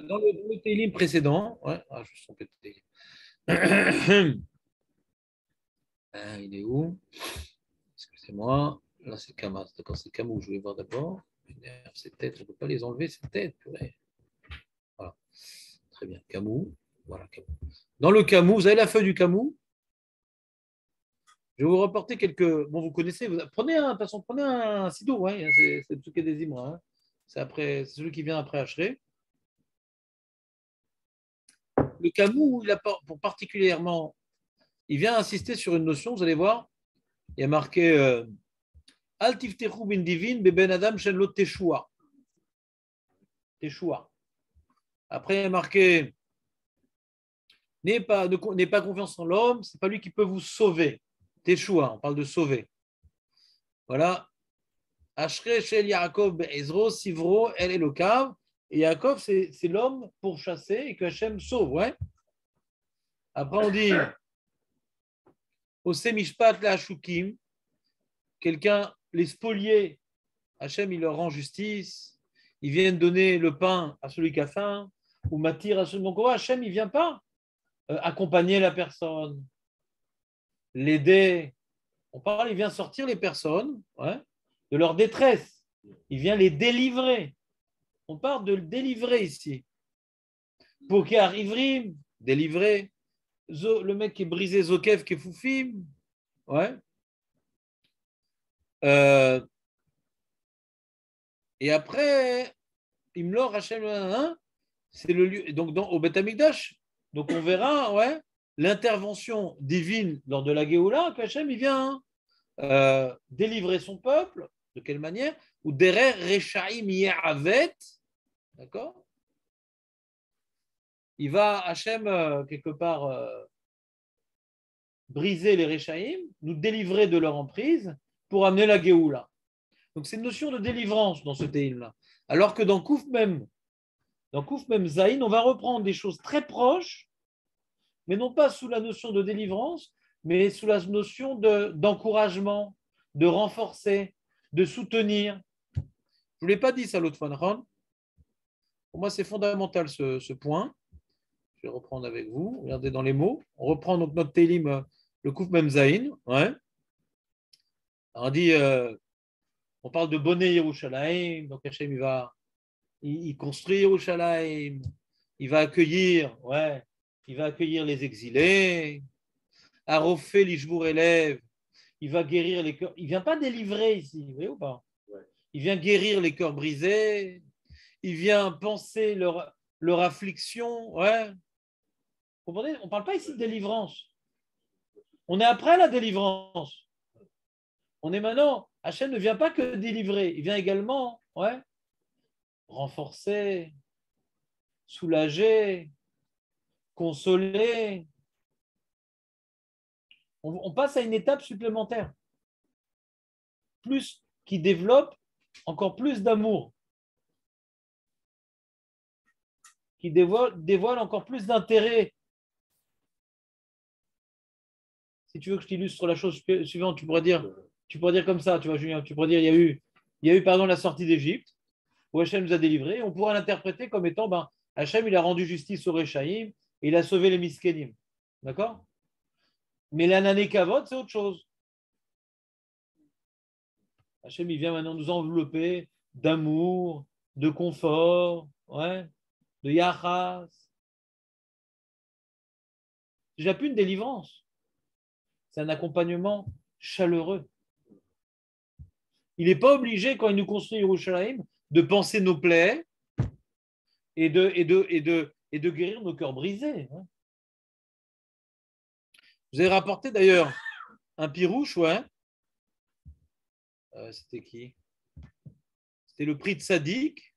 dans le, dans le précédent, ouais, ah, je suis. Ah, il est où? Excusez-moi. Là, c'est Kama. D'accord, c'est Kama je voulais voir d'abord. Ces têtes, on ne peut pas les enlever, ces têtes. purée. Voilà. Très bien. Camou. Voilà. Dans le Camou, vous avez la feuille du Camou Je vais vous reporter quelques. Bon, vous connaissez. Vous... Prenez un, de façon, prenez un Sido, ouais, c'est c'est Tsuke des Imra. hein. C'est après, c'est celui qui vient après Hachré. Le Camou, il a pour particulièrement, il vient insister sur une notion, vous allez voir, il y a marqué euh, Al tiftechu bin divin beben adam shen lo teshua. Teshua. Après, il y a marqué N'ayez pas, pas confiance en l'homme, c'est pas lui qui peut vous sauver. Teshua, on parle de sauver. Voilà. Ashre shel Yaakov Ezro Sivro El Elokav. Et Yaakov, c'est l'homme pour chasser et que Hachem sauve. Après, on dit au Semishpat la Shukim, quelqu'un, les spoliés, Hachem, il leur rend justice, ils viennent donner le pain à celui qui a faim, ou matir à celui. Ouais, Hachem, il ne vient pas euh, accompagner la personne, l'aider. On parle, il vient sortir les personnes de leur détresse. Il vient les délivrer. On parle de le délivrer ici. Poker Ivrim, délivrer. Zo- le mec qui est brisé, Zokev, qui est Foufim. Ouais. Euh, et après, Imlor, Hachem, hein, c'est le lieu. Donc, au Beth donc on verra, ouais, l'intervention divine lors de la Géoula, qu'Hachem, il vient euh, délivrer son peuple. De quelle manière Ou derer Rechaim Yeravet, d'accord Il va, Hachem, euh, quelque part, euh, briser les Rechaim, nous délivrer de leur emprise pour amener la Géoula. Donc c'est une notion de délivrance dans ce Tehillim-là. Alors que dans Kouf même, dans Kouf même Zaïn, on va reprendre des choses très proches, mais non pas sous la notion de délivrance, mais sous la notion de- d'encouragement, de, renforcer, de soutenir. Je ne vous l'ai pas dit ça l'autre fois. Pour moi, c'est fondamental ce, point. Je vais reprendre avec vous. Regardez dans les mots. On reprend donc notre Télim, euh, le Kouf même Zaïn. Ouais. On dit, euh, on parle de Bonnet Yerushalayim, donc Hachem il va, il construit Yerushalayim, il va accueillir, ouais, il va accueillir les exilés, Arofé l'Ishbour élève, il va guérir les cœurs, il vient pas délivrer ici, vous voyez ou pas? Il vient guérir les cœurs brisés, il vient penser leur, leur affliction, ouais. Vous comprenez? On parle pas ici de délivrance. On est après la délivrance. On est maintenant, Hachem ne vient pas que délivrer, il vient également ouais, renforcer, soulager, consoler. On, passe à une étape supplémentaire, plus qui développe encore plus d'amour, qui dévoile, encore plus d'intérêt. Si tu veux que je t'illustre la chose suivante, tu pourrais dire, tu pourrais dire comme ça, tu vois, Julien, tu pourrais dire, il y a eu, la sortie d'Égypte, où Hachem nous a délivrés, on pourra l'interpréter comme étant, ben, Hachem, il a rendu justice aux Réchaïm, et il a sauvé les Miskenim. D'accord? Mais l'anané Kavod, c'est autre chose. Hachem, il vient maintenant nous envelopper d'amour, de confort, ouais, de yachas. C'est une délivrance. C'est un accompagnement chaleureux. Il n'est pas obligé, quand il nous construit Yerushalayim, de penser nos plaies et de guérir nos cœurs brisés. hein. Vous avez rapporté d'ailleurs un pirouche, ouais. Euh, C'était qui? C'était le prix de Sadik.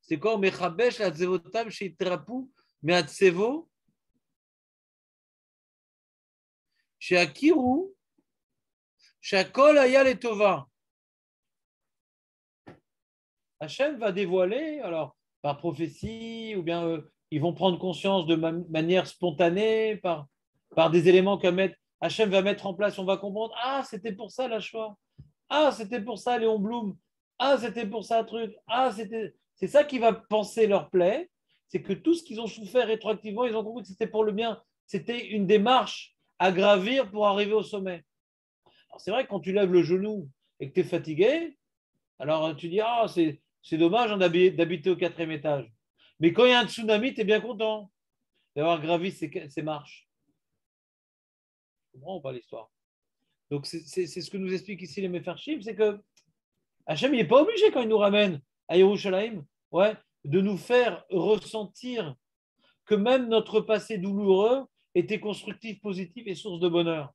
C'est quoi Mechabesh, la chez Trapu, Meatsevo, chez Akiru, chez Akol Ayal et Tova. Hachem va dévoiler, alors par prophétie, ou bien euh, ils vont prendre conscience de ma- manière spontanée, par, par des éléments que mettre, Hachem va mettre en place, on va comprendre, ah, c'était pour ça la choix, ah, c'était pour ça Léon Blum, ah, c'était pour ça truc, ah, c'était. C'est ça qui va penser leur plaie, c'est que tout ce qu'ils ont souffert rétroactivement, ils ont compris que c'était pour le bien. C'était une démarche à gravir pour arriver au sommet. C'est vrai que quand tu lèves le genou et que tu es fatigué, alors tu dis Ah, c'est, dommage hein, d'habiter au quatrième étage. Mais quand il y a un tsunami, tu es bien content d'avoir gravi ces, marches. Comprends pas l'histoire? Donc, c'est, ce que nous explique ici les Mefarchim c'est que Hachem, il n'est pas obligé quand il nous ramène à Yerushalayim ouais, de nous faire ressentir que même notre passé douloureux était constructif, positif et source de bonheur.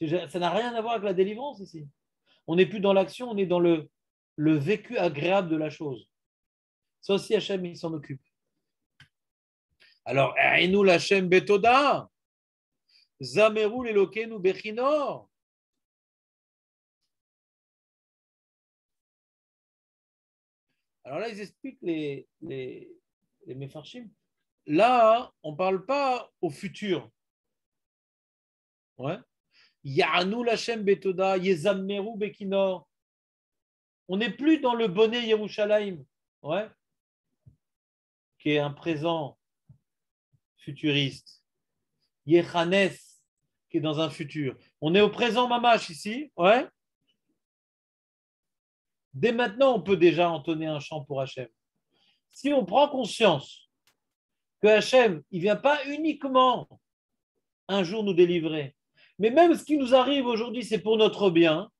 Ça n'a rien à voir avec la délivrance ici. On n'est plus dans l'action, on est dans le, le vécu agréable de la chose. Ça aussi, Hachem, il s'en occupe. Alors, nous l'Hachem betoda, zameru l'elokenu bechinor. Alors là, ils expliquent les, les, les Mefarshim. Là, on ne parle pas au futur. Ouais. Lachem Betoda, Yezammeru Bekinor. On n'est plus dans le bonnet Yerushalayim, ouais, qui est un présent futuriste. Yechanes, qui est dans un futur. On est au présent Mamash ici, ouais. Dès maintenant, on peut déjà entonner un chant pour Hachem. Si on prend conscience que Hachem, il ne vient pas uniquement un jour nous délivrer, mais même ce qui nous arrive aujourd'hui, c'est pour notre bien,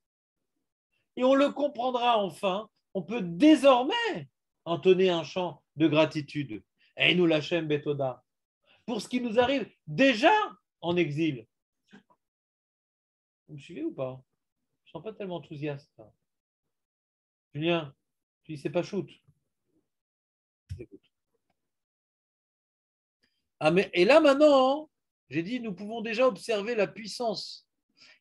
et on le comprendra enfin, on peut désormais entonner un chant de gratitude. Et nous l'Hachem Betoda. Pour ce qui nous arrive déjà en exil. Vous me suivez ou pas? Je ne sens pas tellement enthousiaste. Julien, tu dis c'est pas shoot. Ah, et là maintenant, j'ai dit, nous pouvons déjà observer la puissance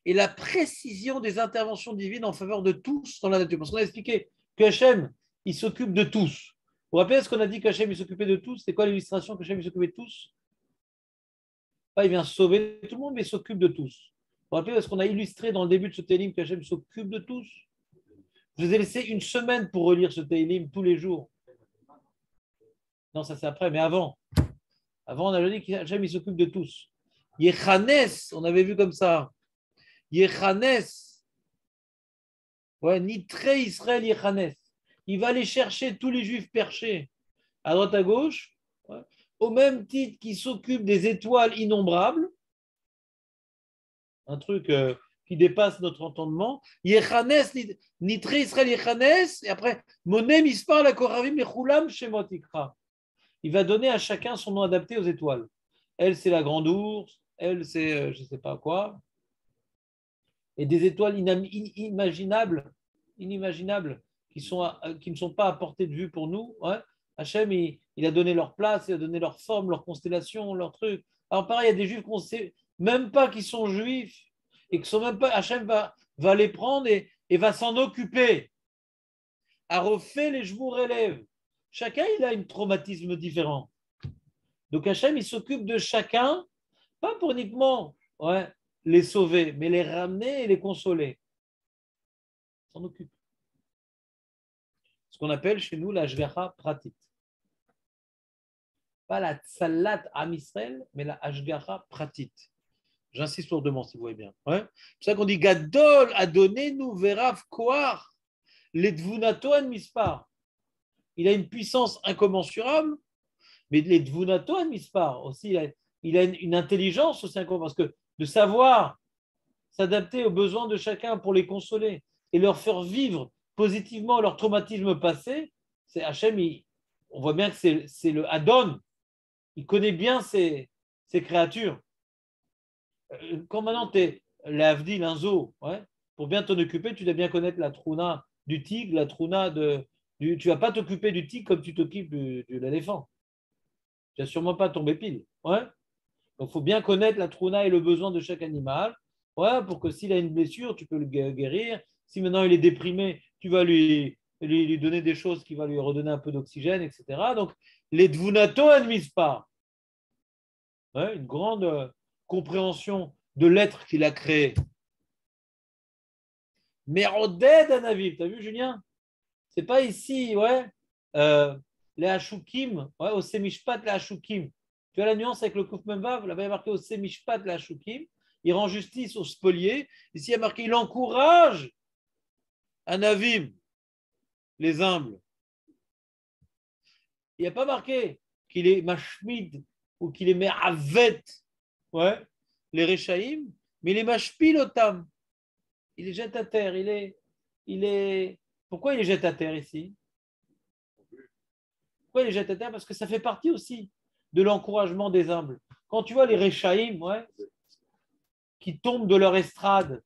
et la précision des interventions divines en faveur de tous dans la nature. Parce qu'on a expliqué que Hachem, il s'occupe de tous. Vous vous rappelez ce qu'on a dit qu'Hachem, il s'occupait de tous? C'est quoi l'illustration qu'Hachem, il s'occupait de tous? Il vient sauver tout le monde, mais il s'occupe de tous. Vous vous rappelez ce qu'on a illustré dans le début de ce télim qu'Hachem s'occupe de tous Je vous ai laissé une semaine pour relire ce télim tous les jours. Non, ça c'est après, mais avant. Avant, on avait dit qu'Hachem, s'occupe de tous. Yechanes, on avait vu comme ça. Yechanes. Ouais, Nitre Israël Yechanes. Il va aller chercher tous les juifs perchés à droite à gauche, au même titre qu'il s'occupe des étoiles innombrables. Un truc euh, qui dépasse notre entendement. Yechanes, Nitre Israël Yechanes. Et après, Monem Ispar la Koravim Mechulam Shemotikra il va donner à chacun son nom adapté aux étoiles. Elle, c'est la grande ours, elle, c'est euh, je ne sais pas quoi. Et des étoiles inimaginables, inimaginables qui, sont euh, qui ne sont pas à portée de vue pour nous. Hachem, il, a donné leur place, il a donné leur forme, leur constellation, leur truc. Alors pareil, il y a des juifs même pas qu'ils sont juifs et que sont même pas. Hachem va, les prendre et, va s'en occuper. A refait les jours élèves. Chacun, il a un traumatisme différent. Donc Hachem, il s'occupe de chacun, pas pour uniquement les sauver, mais les ramener et les consoler. S'en occupe. Ce qu'on appelle chez nous la Jvecha pratit. Pas la tsalat am mais la Ashgacha pratit. J'insiste lourdement si vous voyez bien. Ouais. C'est ça qu'on dit Gadol a donné nous verav koar les dvunato en mispar il a une puissance incommensurable, mais les Dvunato Mispar aussi, il a, une intelligence aussi incommensurable, parce que de savoir s'adapter aux besoins de chacun pour les consoler et leur faire vivre positivement leur traumatisme passé, c'est Hachem, on voit bien que c'est le Adon, il connaît bien ses, créatures. Euh, quand maintenant tu es l'Avdi, un zoo, pour bien t'en occuper, tu dois bien connaître la Truna du tigre, la Truna de, tu ne vas pas t'occuper du tigre comme tu t'occupes de, l'éléphant. Tu n'as sûrement pas tombé pile. Ouais. Donc, il faut bien connaître la truna et le besoin de chaque animal ouais, pour que s'il a une blessure, tu peux le guérir. Si maintenant il est déprimé, tu vas lui, lui, donner des choses qui vont lui redonner un peu d'oxygène, etc. Donc, les dvunato admisent pas. Ouais, une grande euh, compréhension de l'être qu'il a créé. Mais Oded Anaviv, tu as vu Julien? C'est pas ici, ouais, euh, les Hashukim, ouais, au Semishpat, les Hashukim. Tu as la nuance avec le Kouf Memvav, là-bas il a marqué au Semishpat, les. Il rend justice aux spoliés. Ici il y a marqué il encourage un avim, les humbles. Il n'y a pas marqué qu'il est mashmid ou qu'il est me'avet, ouais, les Rechaim, mais il est mashpilotam. Il les jette à terre. Il est, il est... Pourquoi il les jette à terre ici? Pourquoi il les jette à terre? Parce que ça fait partie aussi de l'encouragement des humbles. Quand tu vois les Rechaim, ouais, qui tombent de leur estrade,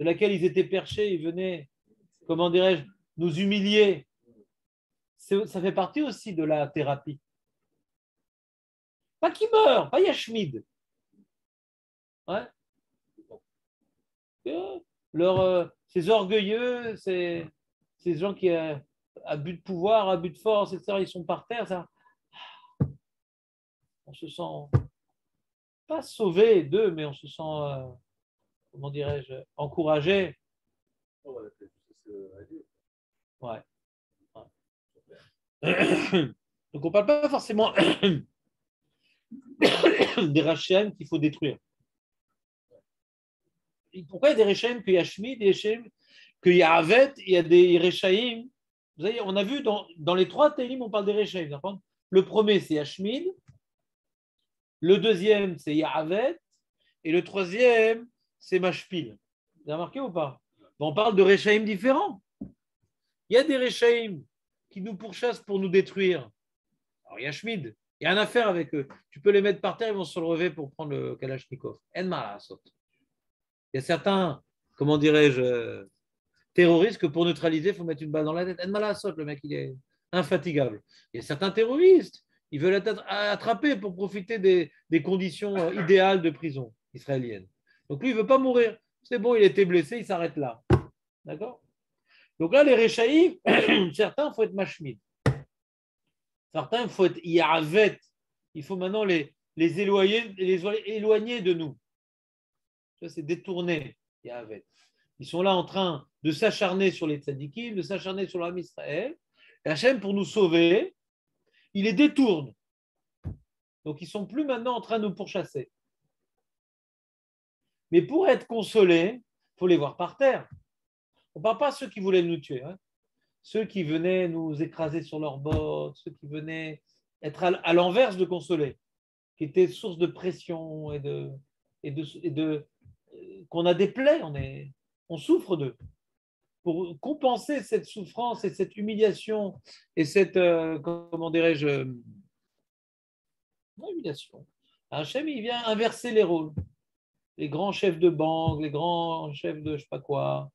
de laquelle ils étaient perchés, ils venaient, comment dirais-je, nous humilier. Ça fait partie aussi de la thérapie. Pas qui meurt, pas Yashmid. Ouais. Leur, euh, ces orgueilleux, ces, ces gens qui, euh, à but de pouvoir, à but de force, etc., ils sont par terre, ça. On se sent pas sauvé d'eux, mais on se sent, euh, comment dirais-je, encouragé. Ouais. Donc on ne parle pas forcément des Rachem qu'il faut détruire. Pourquoi il y a des Rechaim qu'il y a Shmid, des Rechaim qu'il y a Avet, il y a des Rechaim Vous savez, on a vu dans, dans les trois Télim, on parle des Rechaim. Le premier, c'est Yashmid. Le deuxième, c'est Yahavet. Et le troisième, c'est Mashpil. Vous avez remarqué ou pas? On parle de Rechaim différents. Il y a des Rechaim qui nous pourchassent pour nous détruire. Alors, il y a Shmid. Il y a une affaire avec eux. Tu peux les mettre par terre, ils vont se relever pour prendre le Kalachnikov. Il y a certains, comment dirais-je, terroristes que pour neutraliser, il faut mettre une balle dans la tête. Le mec, il est infatigable. Il y a certains terroristes ils veulent être attrapés pour profiter des, conditions euh, idéales de prison israélienne. Donc lui, il ne veut pas mourir. C'est bon, il était blessé, il s'arrête là. D'accord? Donc là, les Réchaïs, certains, il faut être machmid. Certains, il faut être yavet. Il faut maintenant les, les, éloigner, les éloigner de nous. Ça, c'est détourné, yavet. Ils sont là en train de s'acharner sur les tzadikim, de s'acharner sur l'âme Israël. Et Hachem, pour nous sauver, il les détourne. Donc ils sont plus maintenant en train de nous pourchasser. Mais pour être consolés, il faut les voir par terre. On ne parle pas de ceux qui voulaient nous tuer. Hein. Ceux qui venaient nous écraser sur leurs bottes, ceux qui venaient être à l'envers de consoler, qui étaient source de pression et de, et de, euh, qu'on a des plaies, on, est, on souffre d'eux pour compenser cette souffrance et cette humiliation et cette, euh, comment dirais-je, humiliation. Hachem, il vient inverser les rôles. Les grands chefs de banque, les grands chefs de je sais pas quoi,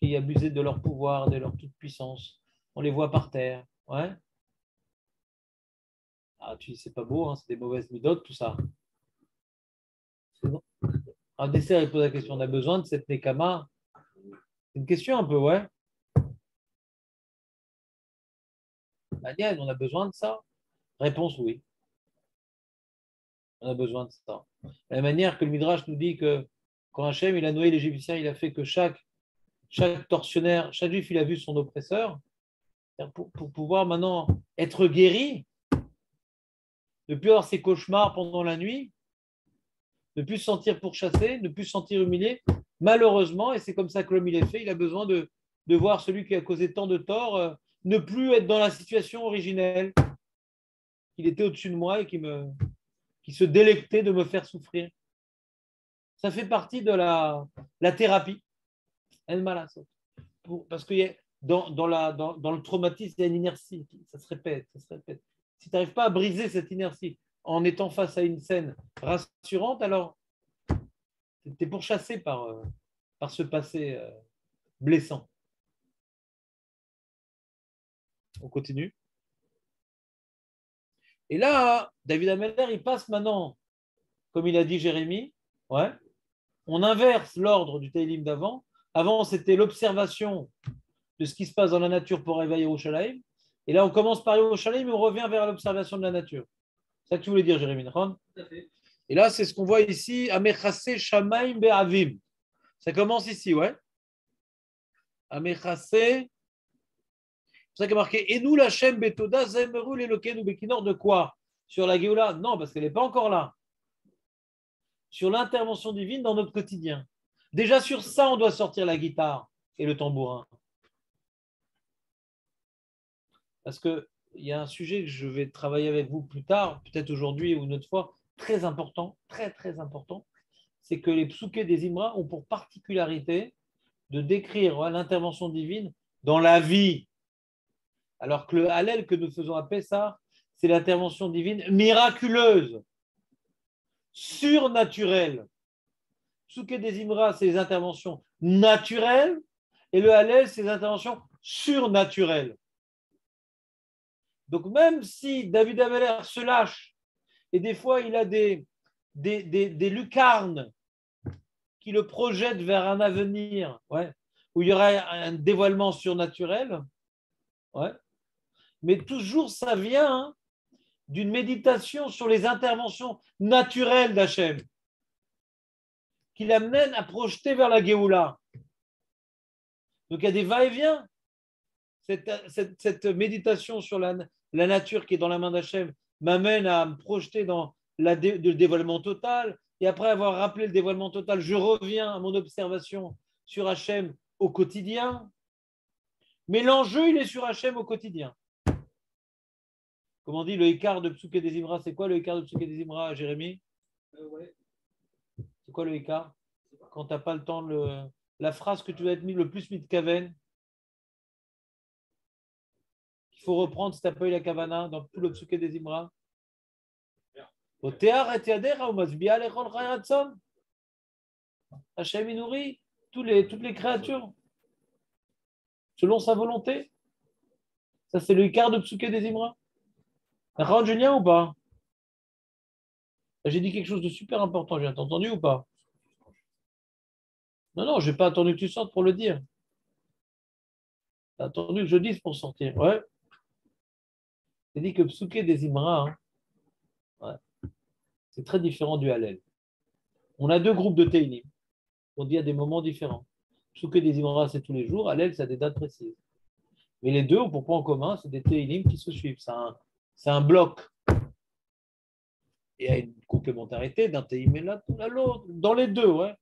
qui abusaient de leur pouvoir, de leur toute puissance, on les voit par terre. Ouais. Ah, tu dis, c'est pas beau, hein, c'est des mauvaises méthodes, tout ça. Un dessert, il pose la question on a besoin de cette Nekama une question un peu, ouais. Daniel, on a besoin de ça? Réponse oui. On a besoin de ça. De la manière que le Midrash nous dit que quand Hachem il a noyé l'Égyptien, il a fait que chaque, chaque tortionnaire, chaque juif, il a vu son oppresseur. Pour, pour pouvoir maintenant être guéri, ne plus avoir ses cauchemars pendant la nuit, ne plus se sentir pourchassé, ne plus se sentir humilié, malheureusement, et c'est comme ça que l'homme il est fait, il a besoin de, voir celui qui a causé tant de tort euh, ne plus être dans la situation originelle, qu'il était au-dessus de moi et qui, me, qui se délectait de me faire souffrir. Ça fait partie de la, la thérapie. Parce que dans, dans, la, dans, dans, le traumatisme, il y a une inertie, ça se répète, ça se répète. Si tu n'arrives pas à briser cette inertie en étant face à une scène rassurante, alors tu es pourchassé par, euh, par ce passé euh, blessant. On continue. Et là, David Ameller, il passe maintenant, comme il a dit Jérémie, ouais, on inverse l'ordre du Teilim d'avant. Avant, c'était l'observation de ce qui se passe dans la nature pour réveiller Yerushalayim. Et là, on commence par Yerushalayim mais on revient vers l'observation de la nature. C'est ça que tu voulais dire, Jérémie Et là, c'est ce qu'on voit ici, Amechase Shamaim Be'avim. Ça commence ici, ouais. Amechase ça qu'il y a marqué Et nous, la Shem Betoda, Zemerul et Bekinor, de quoi? Sur la Géoula? Non, parce qu'elle n'est pas encore là. Sur l'intervention divine dans notre quotidien. Déjà sur ça, on doit sortir la guitare et le tambourin. Parce qu'il y a un sujet que je vais travailler avec vous plus tard, peut-être aujourd'hui ou une autre fois, très important, très très important, c'est que les psoukés des Imra ont pour particularité de décrire l'intervention divine dans la vie. Alors que le Hallel que nous faisons à Pessah, c'est l'intervention divine miraculeuse, surnaturelle. Psuké des Imra, c'est les interventions naturelles, et le Hallel, c'est les interventions surnaturelles. Donc même si David Ameller se lâche, et des fois il a des, lucarnes qui le projette vers un avenir où il y aura un dévoilement surnaturel. Mais toujours, ça vient hein, d'une méditation sur les interventions naturelles d'Hachem qui l'amène à projeter vers la Géoula. Donc il y a des va-et-vient. Cette, méditation sur la, la, nature qui est dans la main d'Hachem m'amène à me projeter dans la le dévoilement total, et après avoir rappelé le dévoilement total, je reviens à mon observation sur Hachem au quotidien. Mais l'enjeu, il est sur Hachem au quotidien. Comment dit le écart de Psuké des C'est quoi le écart de Psuké des Imra, Jérémy? Euh, C'est quoi le écart Quand tu n'as pas le temps, le... la phrase que tu vas être mis le plus mis de Kaven, qu'il faut reprendre si tu n'as pas eu la Kavana dans tout le Psuké des Imra Hachem nourrit tous les, toutes les créatures selon sa volonté. Ça, c'est le quart de Psuké des Imra. Julien ou pas? J'ai dit quelque chose de super important, j'ai entendu ou pas? Non, non, je n'ai pas attendu que tu sortes pour le dire. J'ai attendu que je dise pour sortir. Ouais. J'ai dit que Psuké des Imra, hein, c'est très différent du Hallel. On a deux groupes de Teilim. On dit à des moments différents. Souké des Imra, c'est tous les jours. Hallel, ça a des dates précises. Mais les deux ont pour point en commun, c'est des Teilim qui se suivent. C'est un, bloc. Et a une complémentarité d'un Teilim à l'autre. Dans les deux, ouais.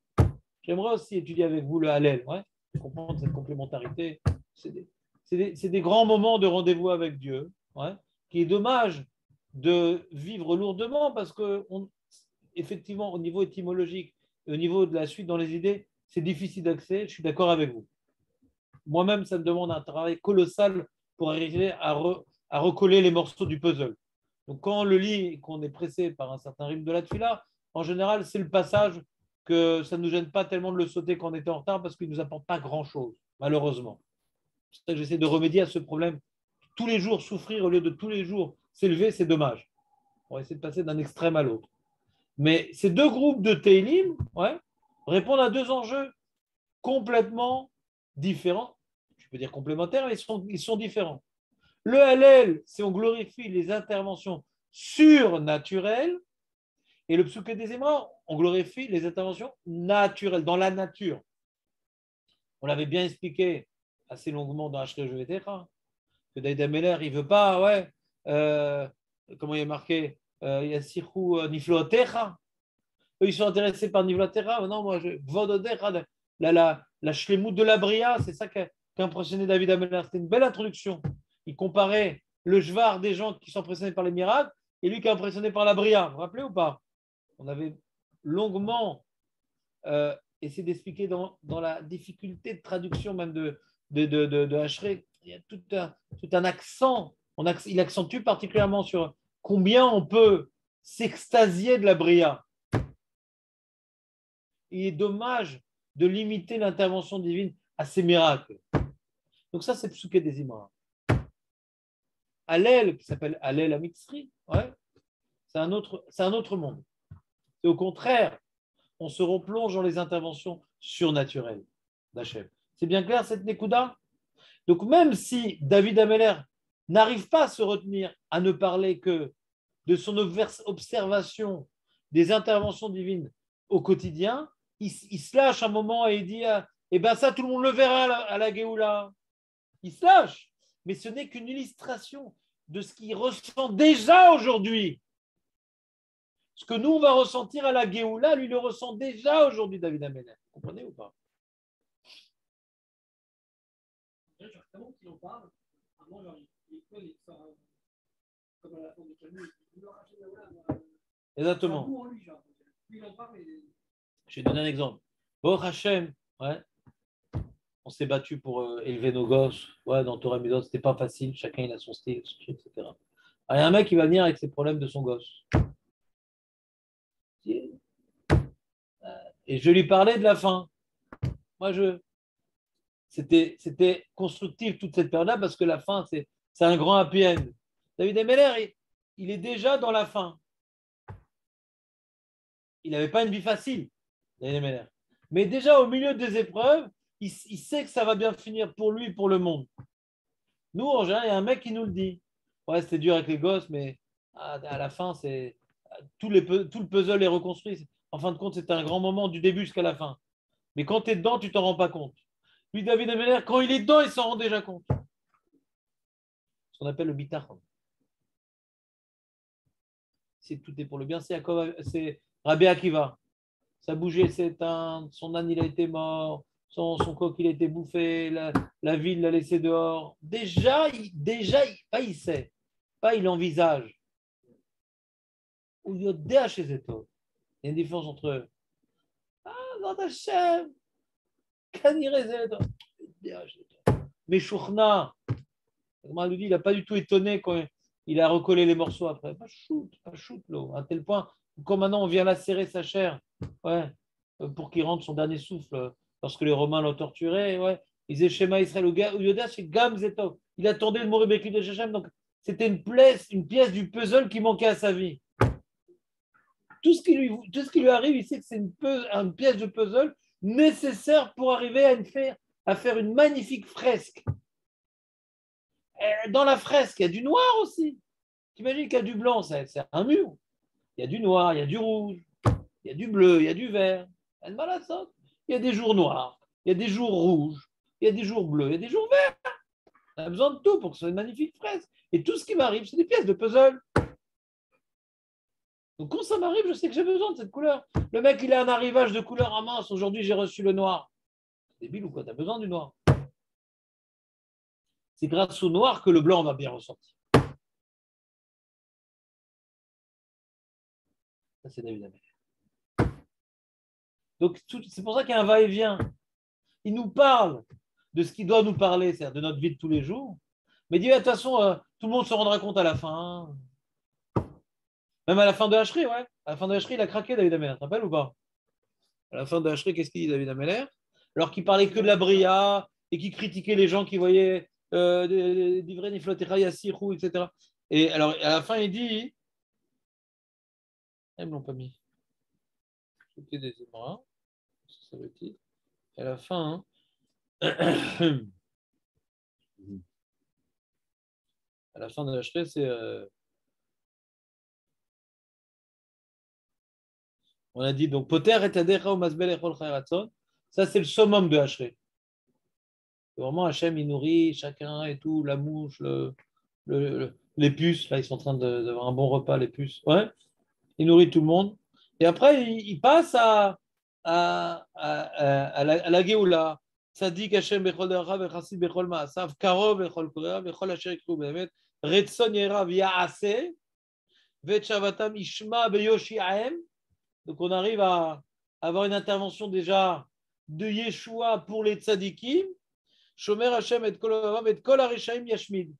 J'aimerais aussi étudier avec vous le Hallel, ouais. Comprendre cette complémentarité. C'est des, des, grands moments de rendez-vous avec Dieu, ouais. Qui est dommage de vivre lourdement parce que, effectivement, au niveau étymologique au niveau de la suite dans les idées, c'est difficile d'accès. Je suis d'accord avec vous. Moi-même, ça me demande un travail colossal pour arriver à, à recoller les morceaux du puzzle. Donc, quand on le lit et qu'on est pressé par un certain rythme de la tefila, en général, c'est le passage que ça ne nous gêne pas tellement de le sauter quand on était en retard parce qu'il ne nous apporte pas grand-chose, malheureusement. C'est ça que j'essaie de remédier à ce problème. Tous les jours souffrir au lieu de tous les jours s'élever, c'est dommage. On va essayer de passer d'un extrême à l'autre. Mais ces deux groupes de Teilim répondent à deux enjeux complètement différents. Je peux dire complémentaires, mais ils sont différents. Le Hallel, c'est on glorifie les interventions surnaturelles. Et le Psuké des Émras, on glorifie les interventions naturelles, dans la nature. On l'avait bien expliqué assez longuement dans H. que David Ameller, il ne veut pas, ouais, euh, comment il est marqué euh, Il y a Sirou euh, Niflotecha. Eux, ils sont intéressés par Niflotecha. Non, moi, je, la, la, la de la Bria, c'est ça qui impressionné David Ameller. C'était une belle introduction. Il comparait le jvar des gens qui sont impressionnés par les miracles et lui qui est impressionné par la Bria. Vous vous rappelez ou pas? On avait longuement essayé d'expliquer dans, la difficulté de traduction même de, de, Il y a tout un, tout un accent il accentue particulièrement sur combien on peut s'extasier de la bria. Il est dommage de limiter l'intervention divine à ces miracles. Donc ça, c'est Psuké des Imra. Allèle, qui s'appelle Allèle à ouais, c'est un, autre, un autre monde. Et au contraire, on se replonge dans les interventions surnaturelles d'Hachem. C'est bien clair cette Nekuda? Donc même si David Ameller n'arrive pas à se retenir à ne parler que de son observation des interventions divines au quotidien, il, se lâche un moment et il dit Eh bien, ça, tout le monde le verra à la, à Géoula. Il se lâche. Mais ce n'est qu'une illustration de ce qu'il ressent déjà aujourd'hui. Ce que nous, on va ressentir à la Géoula, lui le ressent déjà aujourd'hui, David Améler. Vous comprenez ou pas? Exactement. Je vais donner un exemple. Oh Hachem, ouais. On s'est battu pour euh, élever nos gosses. Ouais, dans Torah Midot, c'était pas facile. Chacun il a son style, etc. il y a un mec qui va venir avec ses problèmes de son gosse. Et je lui parlais de la fin. Moi, je. C'était, c'était constructif toute cette période-là parce que la fin, c'est, c'est un grand happy end. David Emeler, il, est déjà dans la fin. Il n'avait pas une vie facile, David Emeler. Mais déjà au milieu des épreuves, il, sait que ça va bien finir pour lui pour le monde. Nous, en général, il y a un mec qui nous le dit. Ouais, c'était dur avec les gosses, mais à, la fin, c'est tout, tout le puzzle est reconstruit. En fin de compte, c'était un grand moment du début jusqu'à la fin. Mais quand tu es dedans, tu t'en rends pas compte. Lui, David Ameller, quand il est dedans, il s'en rend déjà compte. Ce qu'on appelle le bitachon. C'est tout est pour le bien. C'est Rabbi Akiva. Ça bougé, c'est éteint. Son âne, il a été mort. Son, son coq, il été bouffé. La, ville l'a laissé dehors. Déjà, il, déjà pas il sait, pas il envisage. Il y a une différence entre Ah, dans Hachem, mais Chourna, il n'a pas du tout étonné quand il a recollé les morceaux après. Pas shoot, pas shoot, l'eau. À tel point, comme maintenant on vient lacérer sa chair, ouais, pour qu'il rentre son dernier souffle, lorsque les Romains l'ont torturé, ouais. Il disait Shema Israël, Yoda, c'est Gam Il attendait le mourir de Shechem, donc c'était une pièce, une pièce du puzzle qui manquait à sa vie. Tout ce qui lui, tout ce qui lui arrive, il sait que c'est une, pièce de puzzle nécessaire pour arriver à, faire, une magnifique fresque. Dans la fresque, il y a du noir aussi. Tu imagines qu'il y a du blanc, c'est un mur. Il y a du noir, il y a du rouge, il y a du bleu, il y a du vert. Il y a des jours noirs, il y a des jours rouges, il y a des jours bleus, il y a des jours verts. On a besoin de tout pour que ce soit une magnifique fresque. Et tout ce qui m'arrive, c'est des pièces de puzzle. Donc quand ça m'arrive, je sais que j'ai besoin de cette couleur. Le mec, il a un arrivage de couleur à mince. Aujourd'hui, j'ai reçu le noir. Débile ou quoi? Tu as besoin du noir. C'est grâce au noir que le blanc va bien ressortir. Ça, c'est David Donc, c'est pour ça qu'il y a un va-et-vient. Il nous parle de ce qu'il doit nous parler, c'est-à-dire de notre vie de tous les jours. Mais il dit, de toute façon, euh, tout le monde se rendra compte à la fin. Même à la fin de Hachri, ouais. À la fin de Hachri, il a craqué David Ameller. Tu rappelles ou pas? À la fin de Hachri, qu'est-ce qu'il dit David Ameller? Alors qu'il parlait que de la bria et qu'il critiquait les gens qui voyaient euh, d'Ivren, etc. Et alors, à la fin, il dit. Ils ne l'ont pas mis. Des à la fin. Hein. à la fin de c'est. Euh, On a dit donc Poter et Adecha ou Masbel et Ça, c'est le summum de Hachem. Vraiment, Hachem, il nourrit chacun et tout, la mouche, les puces. Là, ils sont en train d'avoir un bon repas, les puces. Ouais. Il nourrit tout le monde. Et après, il, passe à, à, à, la, à la Géoula. צדיק השם בכל דרכיו וחסיד בכל מעשיו, קרוב בכל קוריו, וכל אשר יקראו באמת, רצון ירב יעשה, ואת שבתם ישמע ביושיעם, donc on arrive à avoir une intervention déjà de Yeshua pour les tzadikim. Shomer Hashem et kol et kol yashmid.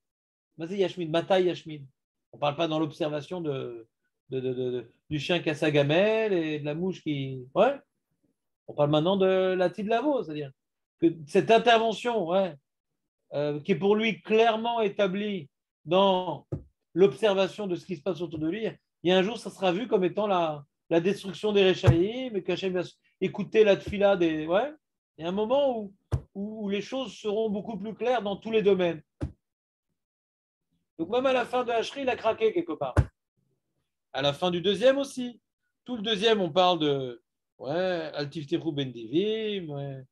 Vas-y yashmid, matai yashmid. On ne parle pas dans l'observation de, du chien qui a sa gamelle et de la mouche qui. Ouais. On parle maintenant de la lavo, c'est-à-dire que cette intervention, ouais, euh, qui est pour lui clairement établie dans l'observation de ce qui se passe autour de lui, il y a un jour, ça sera vu comme étant la, destruction des Réchaïm, et qu'Hachem va écouter la tfila des. Ouais, il y a un moment où, où, les choses seront beaucoup plus claires dans tous les domaines. Donc, même à la fin de Hachri, il a craqué quelque part. À la fin du deuxième aussi. Tout le deuxième, on parle de. Ouais, Teru Ben ouais.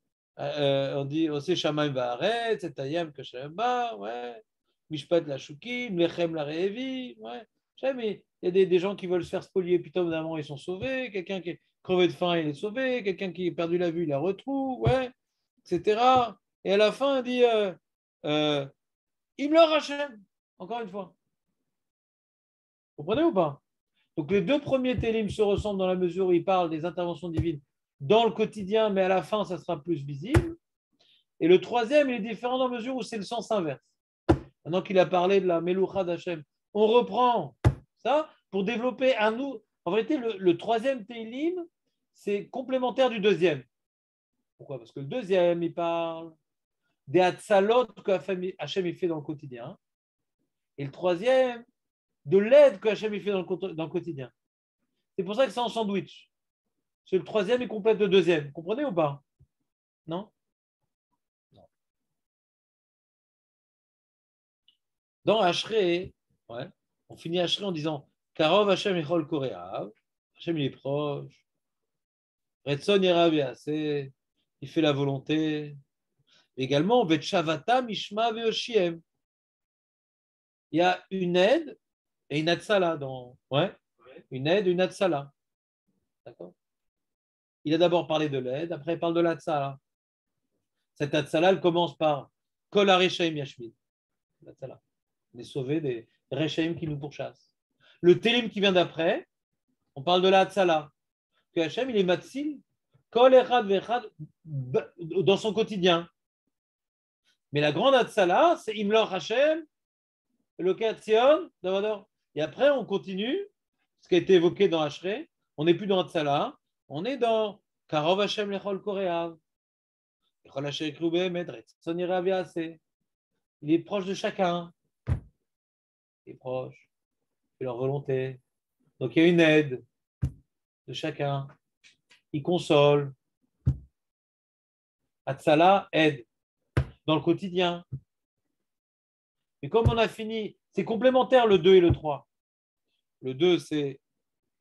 Euh, on dit aussi Shamaim Baaret, Zetayem Kashem ouais. Mishpat la Shukim, Lechem la Rehevi. Ouais. Il y a des, des, gens qui veulent se faire spolier, puis d'un ils sont sauvés. Quelqu'un qui est crevé de faim, il est sauvé. Quelqu'un qui a perdu la vue, il la retrouve. Ouais, etc. Et à la fin, il dit euh, euh, Imlor Hashem. Encore une fois. Vous comprenez ou pas? Donc les deux premiers télim se ressemblent dans la mesure où ils parlent des interventions divines dans le quotidien, mais à la fin, ça sera plus visible. Et le troisième, il est différent dans la mesure où c'est le sens inverse. Maintenant qu'il a parlé de la Meloucha d'Hachem, on reprend ça pour développer un nouveau. En vérité, le, troisième Teilim, c'est complémentaire du deuxième. Pourquoi? Parce que le deuxième, il parle des Hatsalot que Hachem fait dans le quotidien. Et le troisième, de l'aide que Hachem fait dans le, quotidien. C'est pour ça que c'est en sandwich. C'est le troisième et complète le deuxième. Vous comprenez ou pas? Non? Dans Ashrei, on finit Ashrei en disant Karov Hashem Echol Koreav, Hashem il est proche, Retson il fait la volonté. Également, Mishma. Il y a une aide et une atsala dans. Ouais, une aide une atsala. D'accord il a d'abord parlé de l'aide, après il parle de l'Atsala. Cette Atsala, elle commence par Kol Areshaim Yashmid. L'Atsala. On est sauvé des Reshaim qui nous pourchassent. Le Télim qui vient d'après, on parle de l'Atsala. Que Hachem, il est Matsil, Kol Echad Vechad dans son quotidien. Mais la grande Atsala, c'est Imlor Hachem, location, et après on continue, ce qui a été évoqué dans Hachré, on n'est plus dans Atsala, on est dans Karov Hashem Lechol Koreav. Il est proche de chacun. Il est proche de leur volonté. Donc il y a une aide de chacun. Il console. Atsala aide dans le quotidien. Mais comme on a fini, c'est complémentaire le 2 et le 3. Le 2, c'est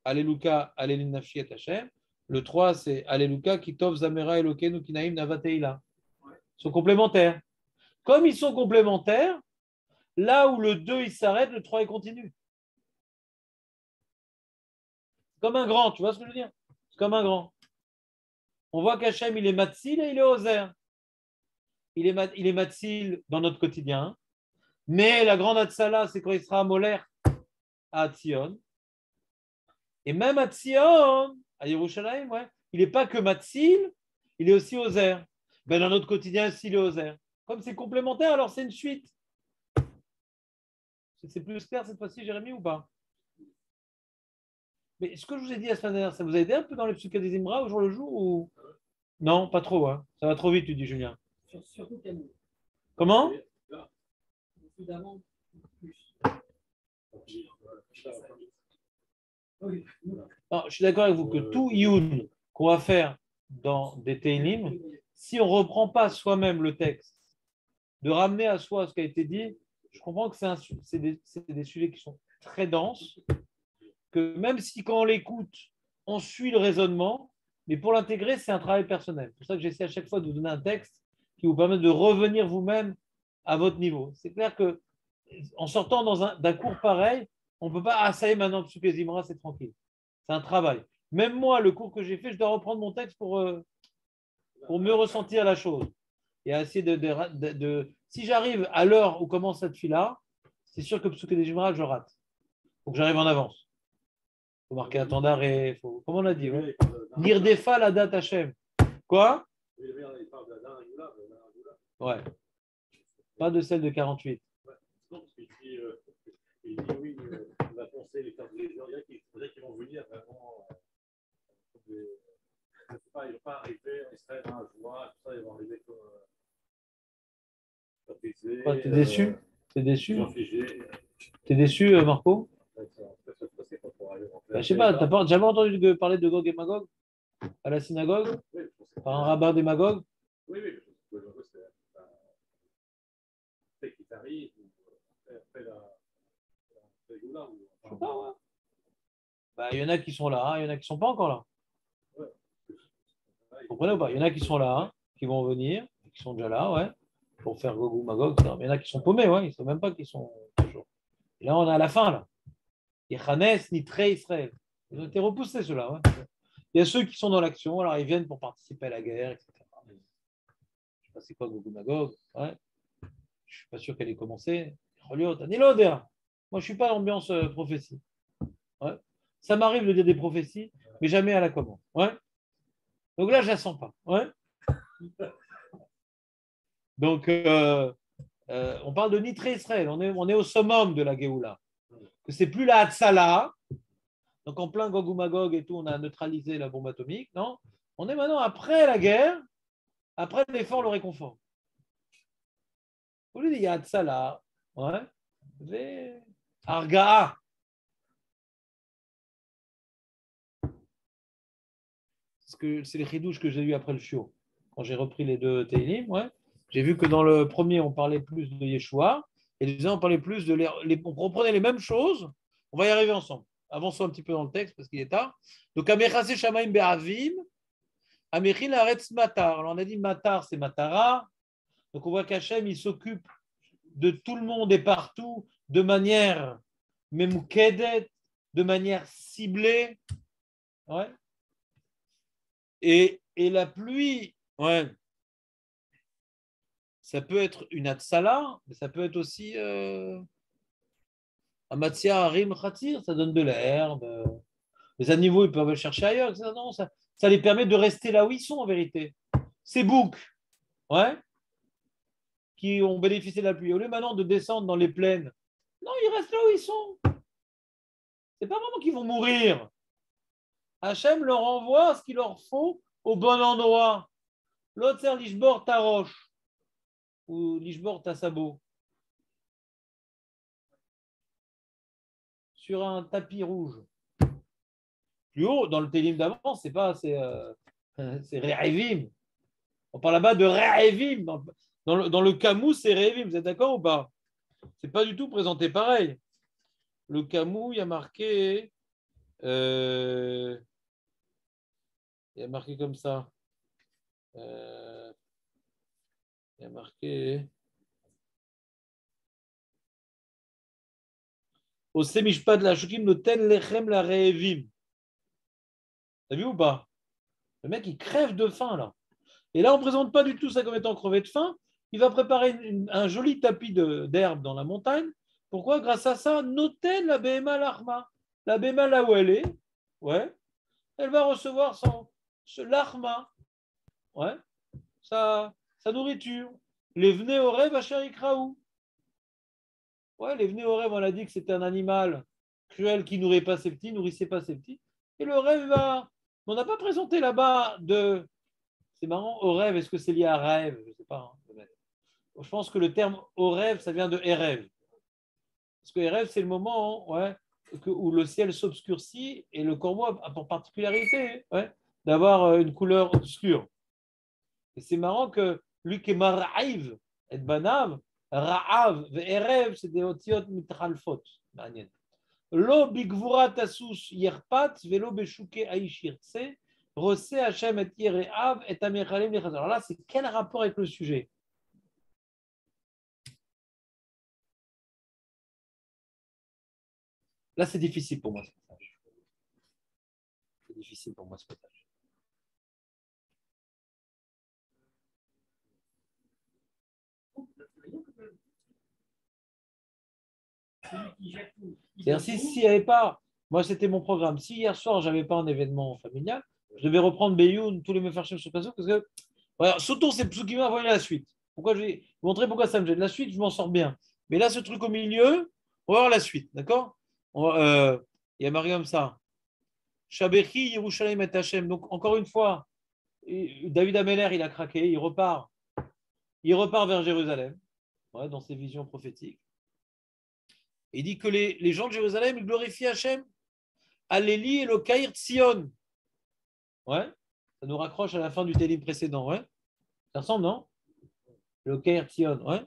Alléluia, Alléluia, Hashem. Le 3, c'est Alléluia, Kitov, Zamera, Elokenu, Kinaim, Navateila. Ils sont complémentaires. Comme ils sont complémentaires, là où le 2 il s'arrête, le 3 il continue. Comme un grand, tu vois ce que je veux dire? C'est comme un grand. On voit qu'Hachem, il est Matsil et il est Ozer. Il est, il est Matsil dans notre quotidien. Mais la grande Atsala, c'est quand il sera à Moller, à Tzion. Et même à Tzion, à Yerushalayim, ouais. Il n'est pas que Matsil, il est aussi Ozer. Ben, dans notre quotidien, s'il est Ozer. Comme c'est complémentaire, alors c'est une suite. C'est plus clair cette fois-ci, Jérémy, ou pas? Mais ce que je vous ai dit la semaine dernière, ça vous a aidé un peu dans les psychiatres au jour le jour ou... Non, pas trop. Hein. Ça va trop vite, tu dis, Julien. Surtout Comment? Je suis d'accord avec vous que tout Youn qu'on va faire dans des Teilim, si on ne reprend pas soi-même le texte, de ramener à soi ce qui a été dit, je comprends que c'est des, sujets qui sont très denses, que même si quand on l'écoute, on suit le raisonnement, mais pour l'intégrer, c'est un travail personnel. C'est pour ça que j'essaie à chaque fois de vous donner un texte qui vous permet de revenir vous-même à votre niveau. C'est clair que en sortant d'un cours pareil, on ne peut pas assailler maintenant que Zimra, c'est tranquille. C'est un travail. Même moi, le cours que j'ai fait, je dois reprendre mon texte pour, euh, pour mieux ressentir la chose. Et essayer de, de, si j'arrive à l'heure où commence cette fille-là, c'est sûr que des je rate. Il faut que j'arrive en avance. Il faut marquer un temps d'arrêt. Faut... Comment on a dit ouais Nirdefa la date Hachem. Quoi? Ouais. Pas de celle de 48. Il dit oui, on va penser les cartes les gens, il y a qui vont venir vraiment. Euh, je ne sais pas, ils ne vont pas arriver en Israël un joie, tout ça, ils vont arriver comme. Euh, ah, T'es déçu? euh, T'es déçu? T'es déçu, euh, Marco? Bah, Je sais pas, t'as pas, jamais entendu parler de Gog et Magog? À la synagogue? Oui, Par un rabbin des Magog Oui, oui, Bah, il y en a qui sont là, hein, il y en a qui ne sont pas encore là. Vous comprenez ou pas? Il y en a qui sont là, hein, qui vont venir, qui sont déjà là, ouais. pour faire Gogou Magog. Il y en a qui sont paumés, ouais, ils ne savent même pas qu'ils sont toujours. Et là, on est à la fin, là. Yechanes, Nitre, Israël. Ils ont été repoussés, ceux-là. Il y a ceux qui sont dans l'action, alors ils viennent pour participer à la guerre, etc. Je ne sais pas c'est quoi Gogou Magog. Ouais. Je suis pas sûr qu'elle ait commencé. Moi, je ne suis pas l'ambiance euh, prophétie. Ouais. Ça m'arrive de dire des prophéties, mais jamais à la commande. Ouais. Donc là, je ne la sens pas. Ouais. Donc, euh, euh, on parle de Nitré Israël. On est, on est au summum de la Géoula. Que c'est plus la Hatzala. Donc, en plein Gog Magog et tout, on a neutralisé la bombe atomique. Non? On est maintenant après la guerre, après l'effort, le réconfort. Au lieu de Hatzala, ouais, Argaa. c'est les chidouches que j'ai eu après le chiot. Quand j'ai repris les deux Teilim, j'ai vu que dans le premier, on parlait plus de Yeshua, et le deuxième, on parlait plus de. Les, on reprenait les mêmes choses. On va y arriver ensemble. Avançons un petit peu dans le texte parce qu'il est tard. Donc, Amechase Shamaim Be'avim, Amechin Aretz Matar. Alors, on a dit Matar, c'est Matara. Donc, on voit qu'Hachem, il s'occupe de tout le monde et partout de manière memoukedet, de manière ciblée. Et, la pluie, ça peut être une atsala, mais ça peut être aussi euh, un matzia harim khatir, ça donne de l'herbe. Les animaux, ils peuvent chercher ailleurs. Ça, non, les permet de rester là où ils sont en vérité. Ces boucs, ouais, ont bénéficié de la pluie, au lieu maintenant de descendre dans les plaines, non, ils restent là où ils sont. C'est pas vraiment qu'ils vont mourir. Hachem leur envoie ce qu'il leur faut au bon endroit. L'autre l'ishbor taroche ou l'ishbor sabot. Sur un tapis rouge. Plus haut, dans le télim d'avant, c'est pas, c'est, euh, On parle là-bas de Re'evim. Dans, le, dans le Camus, c'est Re'evim. Vous êtes d'accord ou pas? C'est pas du tout présenté pareil. Le Camus, il y a marqué. Euh, il y a marqué comme ça. Euh, il y a marqué. Au Semishpat la Shukim ten lechem la re'evim. T'as vu ou pas? Le mec, il crève de faim là. Et là, on ne présente pas du tout ça comme étant crevé de faim. Il va préparer un joli tapis d'herbe dans la montagne. Pourquoi? Grâce à ça, noten la BMA l'arma. La BMA là où elle est, elle va recevoir son, l'arma, ouais, sa, sa nourriture. Les venez au rêve à Charikraou. Ouais, les venez au rêve, on a dit que c'était un animal cruel qui nourrit pas ses petits, nourrissait pas ses petits. Et le rêve va. On n'a pas présenté là-bas de. C'est marrant, au rêve, est-ce que c'est lié à rêve? Je ne sais pas. Hein, Je pense que le terme au rêve, ça vient de rêve. Parce que rêve, c'est le moment où le ciel s'obscurcit et le corbeau a pour particularité. D'avoir euh, une couleur obscure. Et c'est marrant que lui qui est mar'aïv et banav, ra'av ve'erev, c'est des otiot mitralfot. Lo bigvura tasus yerpat, velo beshuke aishirtse, rose Hashem et yereav et lechazar. Alors là, c'est quel rapport avec le sujet? Là, c'est difficile pour moi ce passage. C'est difficile pour moi ce passage. C'est-à-dire, s'il n'y avait pas, moi c'était mon programme, si hier soir j'avais pas un événement familial, je devais reprendre Beyoun, tous les me faire sur parce que, voilà, surtout c'est ce qui m'a envoyé la suite. Pourquoi je vais vous montrer pourquoi ça me gêne? La suite, je m'en sors bien. Mais là, ce truc au milieu, on va voir la suite, d'accord? Euh, Il y a marqué comme ça. Shabechi, Yerushalayim et Hashem. Donc, encore une fois, David Ameller, il a craqué, il repart. Il repart vers Jérusalem, dans ses visions prophétiques. Il dit que les, gens de Jérusalem glorifient Hachem. Alléli et le Kair Tzion. Ouais, ça nous raccroche à la fin du télim précédent. Ouais, ça ressemble, non? Le Kair Tzion. Ouais.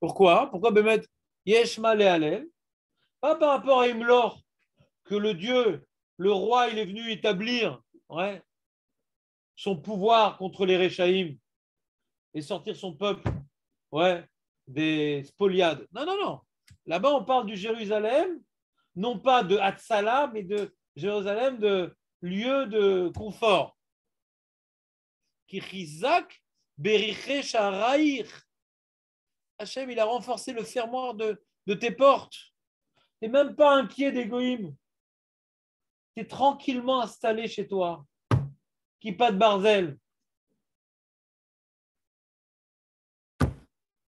Pourquoi? Pourquoi Bemet Yeshma le Pas par rapport à Imlor, que le Dieu, le roi, il est venu établir son pouvoir contre les Réchaïm et sortir son peuple ouais, des spoliades. Non, non, non. Là-bas, on parle du Jérusalem, non pas de Hatzala, mais de Jérusalem de lieu de confort. Kichizak beriche. Hachem, il a renforcé le fermoir de tes portes. Tu n'es même pas inquiet d'égoïme. Tu es tranquillement installé chez toi. Qui pas de barzel.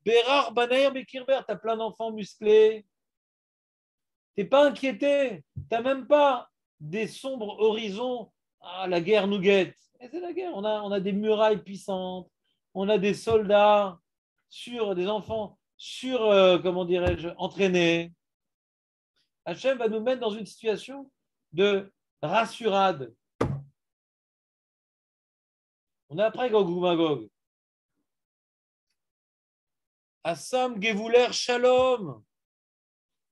Bérar Banaïr Bekirber, tu as plein d'enfants musclés. Tu pas inquiété. Tu n'as même pas des sombres horizons. Ah, la guerre nous guette. Et c'est la guerre. On a, on a des murailles puissantes. On a des soldats sur des enfants sur, euh, comment dirais-je, entraînés. Hachem va nous mettre dans une situation de rassurade. On est après Gog ou Magog. Assam Gevouler Shalom.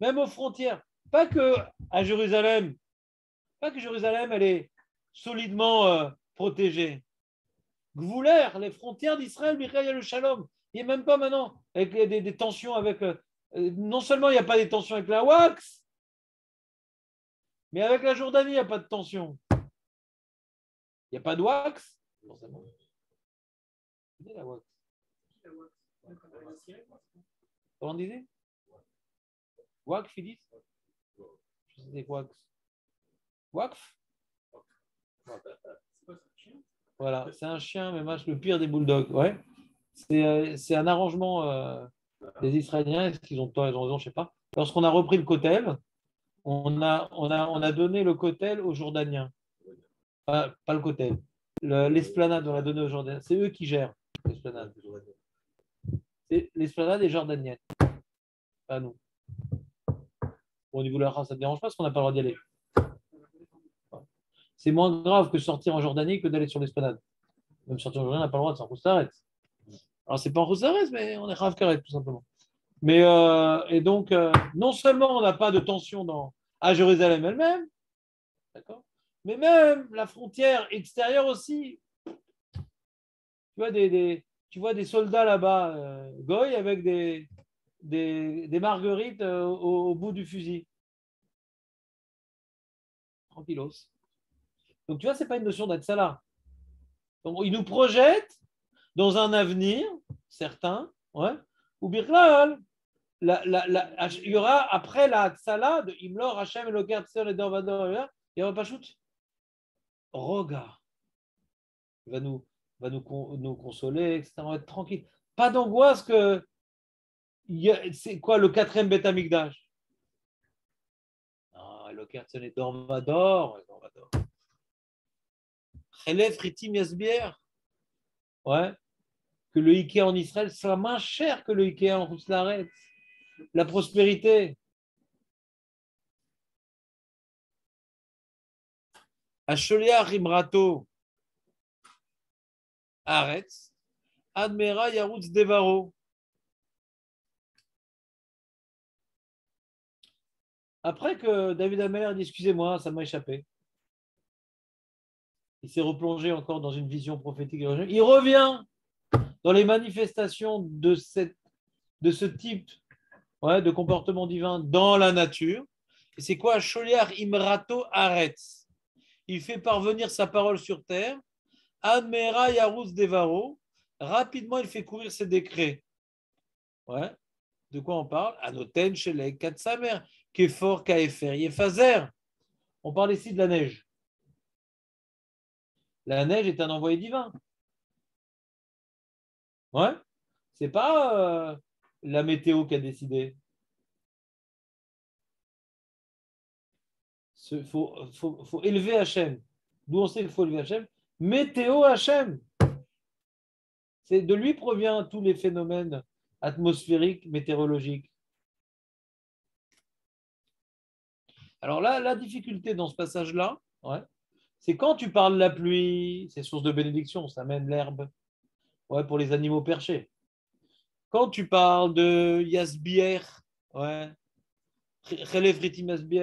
Même aux frontières. Pas que à Jérusalem. Pas que Jérusalem, elle est solidement euh, protégée. Gvouler, les frontières d'Israël, Michael, le Shalom. Il n'y a même pas maintenant avec des, tensions avec. Euh, non seulement il n'y a pas des tensions avec la wax, mais avec la Jordanie, il n'y a pas de tension. Il n'y a pas de wax, forcément. la wax? Comment on disait? Wax, ils disent? Je sais wax. Wax? Voilà, c'est un chien, mais match le pire des bulldogs. Ouais. Euh, c'est un arrangement euh, des Israéliens. Est-ce qu'ils ont tort, ils ont raison, je ne sais pas. Lorsqu'on a repris le Kotel, on a, on a, on a donné le Kotel aux Jordaniens. Pas, le Kotel. L'esplanade, on l'a donné aux Jordaniens. C'est eux qui gèrent l'esplanade. L'esplanade est jordanienne. Pas nous. au niveau de la race, ça ne dérange pas parce qu'on n'a pas le droit d'y aller. C'est moins grave que sortir en Jordanie que d'aller sur l'esplanade. Même sortir en Jordanie, on n'a pas le droit de s'en s'arrête. Alors, c'est pas en Roussares, mais on est Rav Karet, tout simplement. Mais, euh, et donc, euh, non seulement on n'a pas de tension dans, à Jérusalem elle-même, mais même la frontière extérieure aussi. Tu vois des, tu vois des soldats là-bas, euh, Goy, avec des, des, marguerites au, bout du fusil. Tranquillos. Donc, tu vois, ce n'est pas une notion d'être ça Donc, il nous projette dans un avenir certain, ou Birlal, il y aura après la salade de Imlor, Hachem, Eloker, Tser, et Dorvador, il y aura pas shoot. Roga va nous, va nous, nous consoler, etc. On va être tranquille. Pas d'angoisse que c'est quoi le quatrième bêta amigdash Non, Eloker, Tser, et Dorvador, Dorvador. Chelef, Ritim, Yasbier. Ouais que le Ikea en Israël soit moins cher que le Ikea en Rousslaret. La prospérité. Asholia Rimrato Aretz Admera Yarutz Devaro. Après que David Amer dit Excusez-moi, ça m'a échappé. Il s'est replongé encore dans une vision prophétique. Il revient dans les manifestations de, cette, de ce type ouais, de comportement divin dans la nature. c'est quoi? Sholiar Imrato Aretz Il fait parvenir sa parole sur terre. Admera Yarus Devaro. Rapidement, il fait courir ses décrets. Ouais. De quoi on parle? Anoten, Shelek, Katsamer, Kefor, Kaefer, Yefazer. On parle ici de la neige. La neige est un envoyé divin. Ouais. C'est pas euh, la météo qui a décidé. Il faut, élever Hachem. D'où on sait qu'il faut élever Hachem Météo Hachem. C'est de lui provient tous les phénomènes atmosphériques, météorologiques. Alors là, la difficulté dans ce passage-là, c'est quand tu parles de la pluie, c'est source de bénédiction, ça mène l'herbe, ouais, pour les animaux perchés. Quand tu parles de Yasbier, ouais,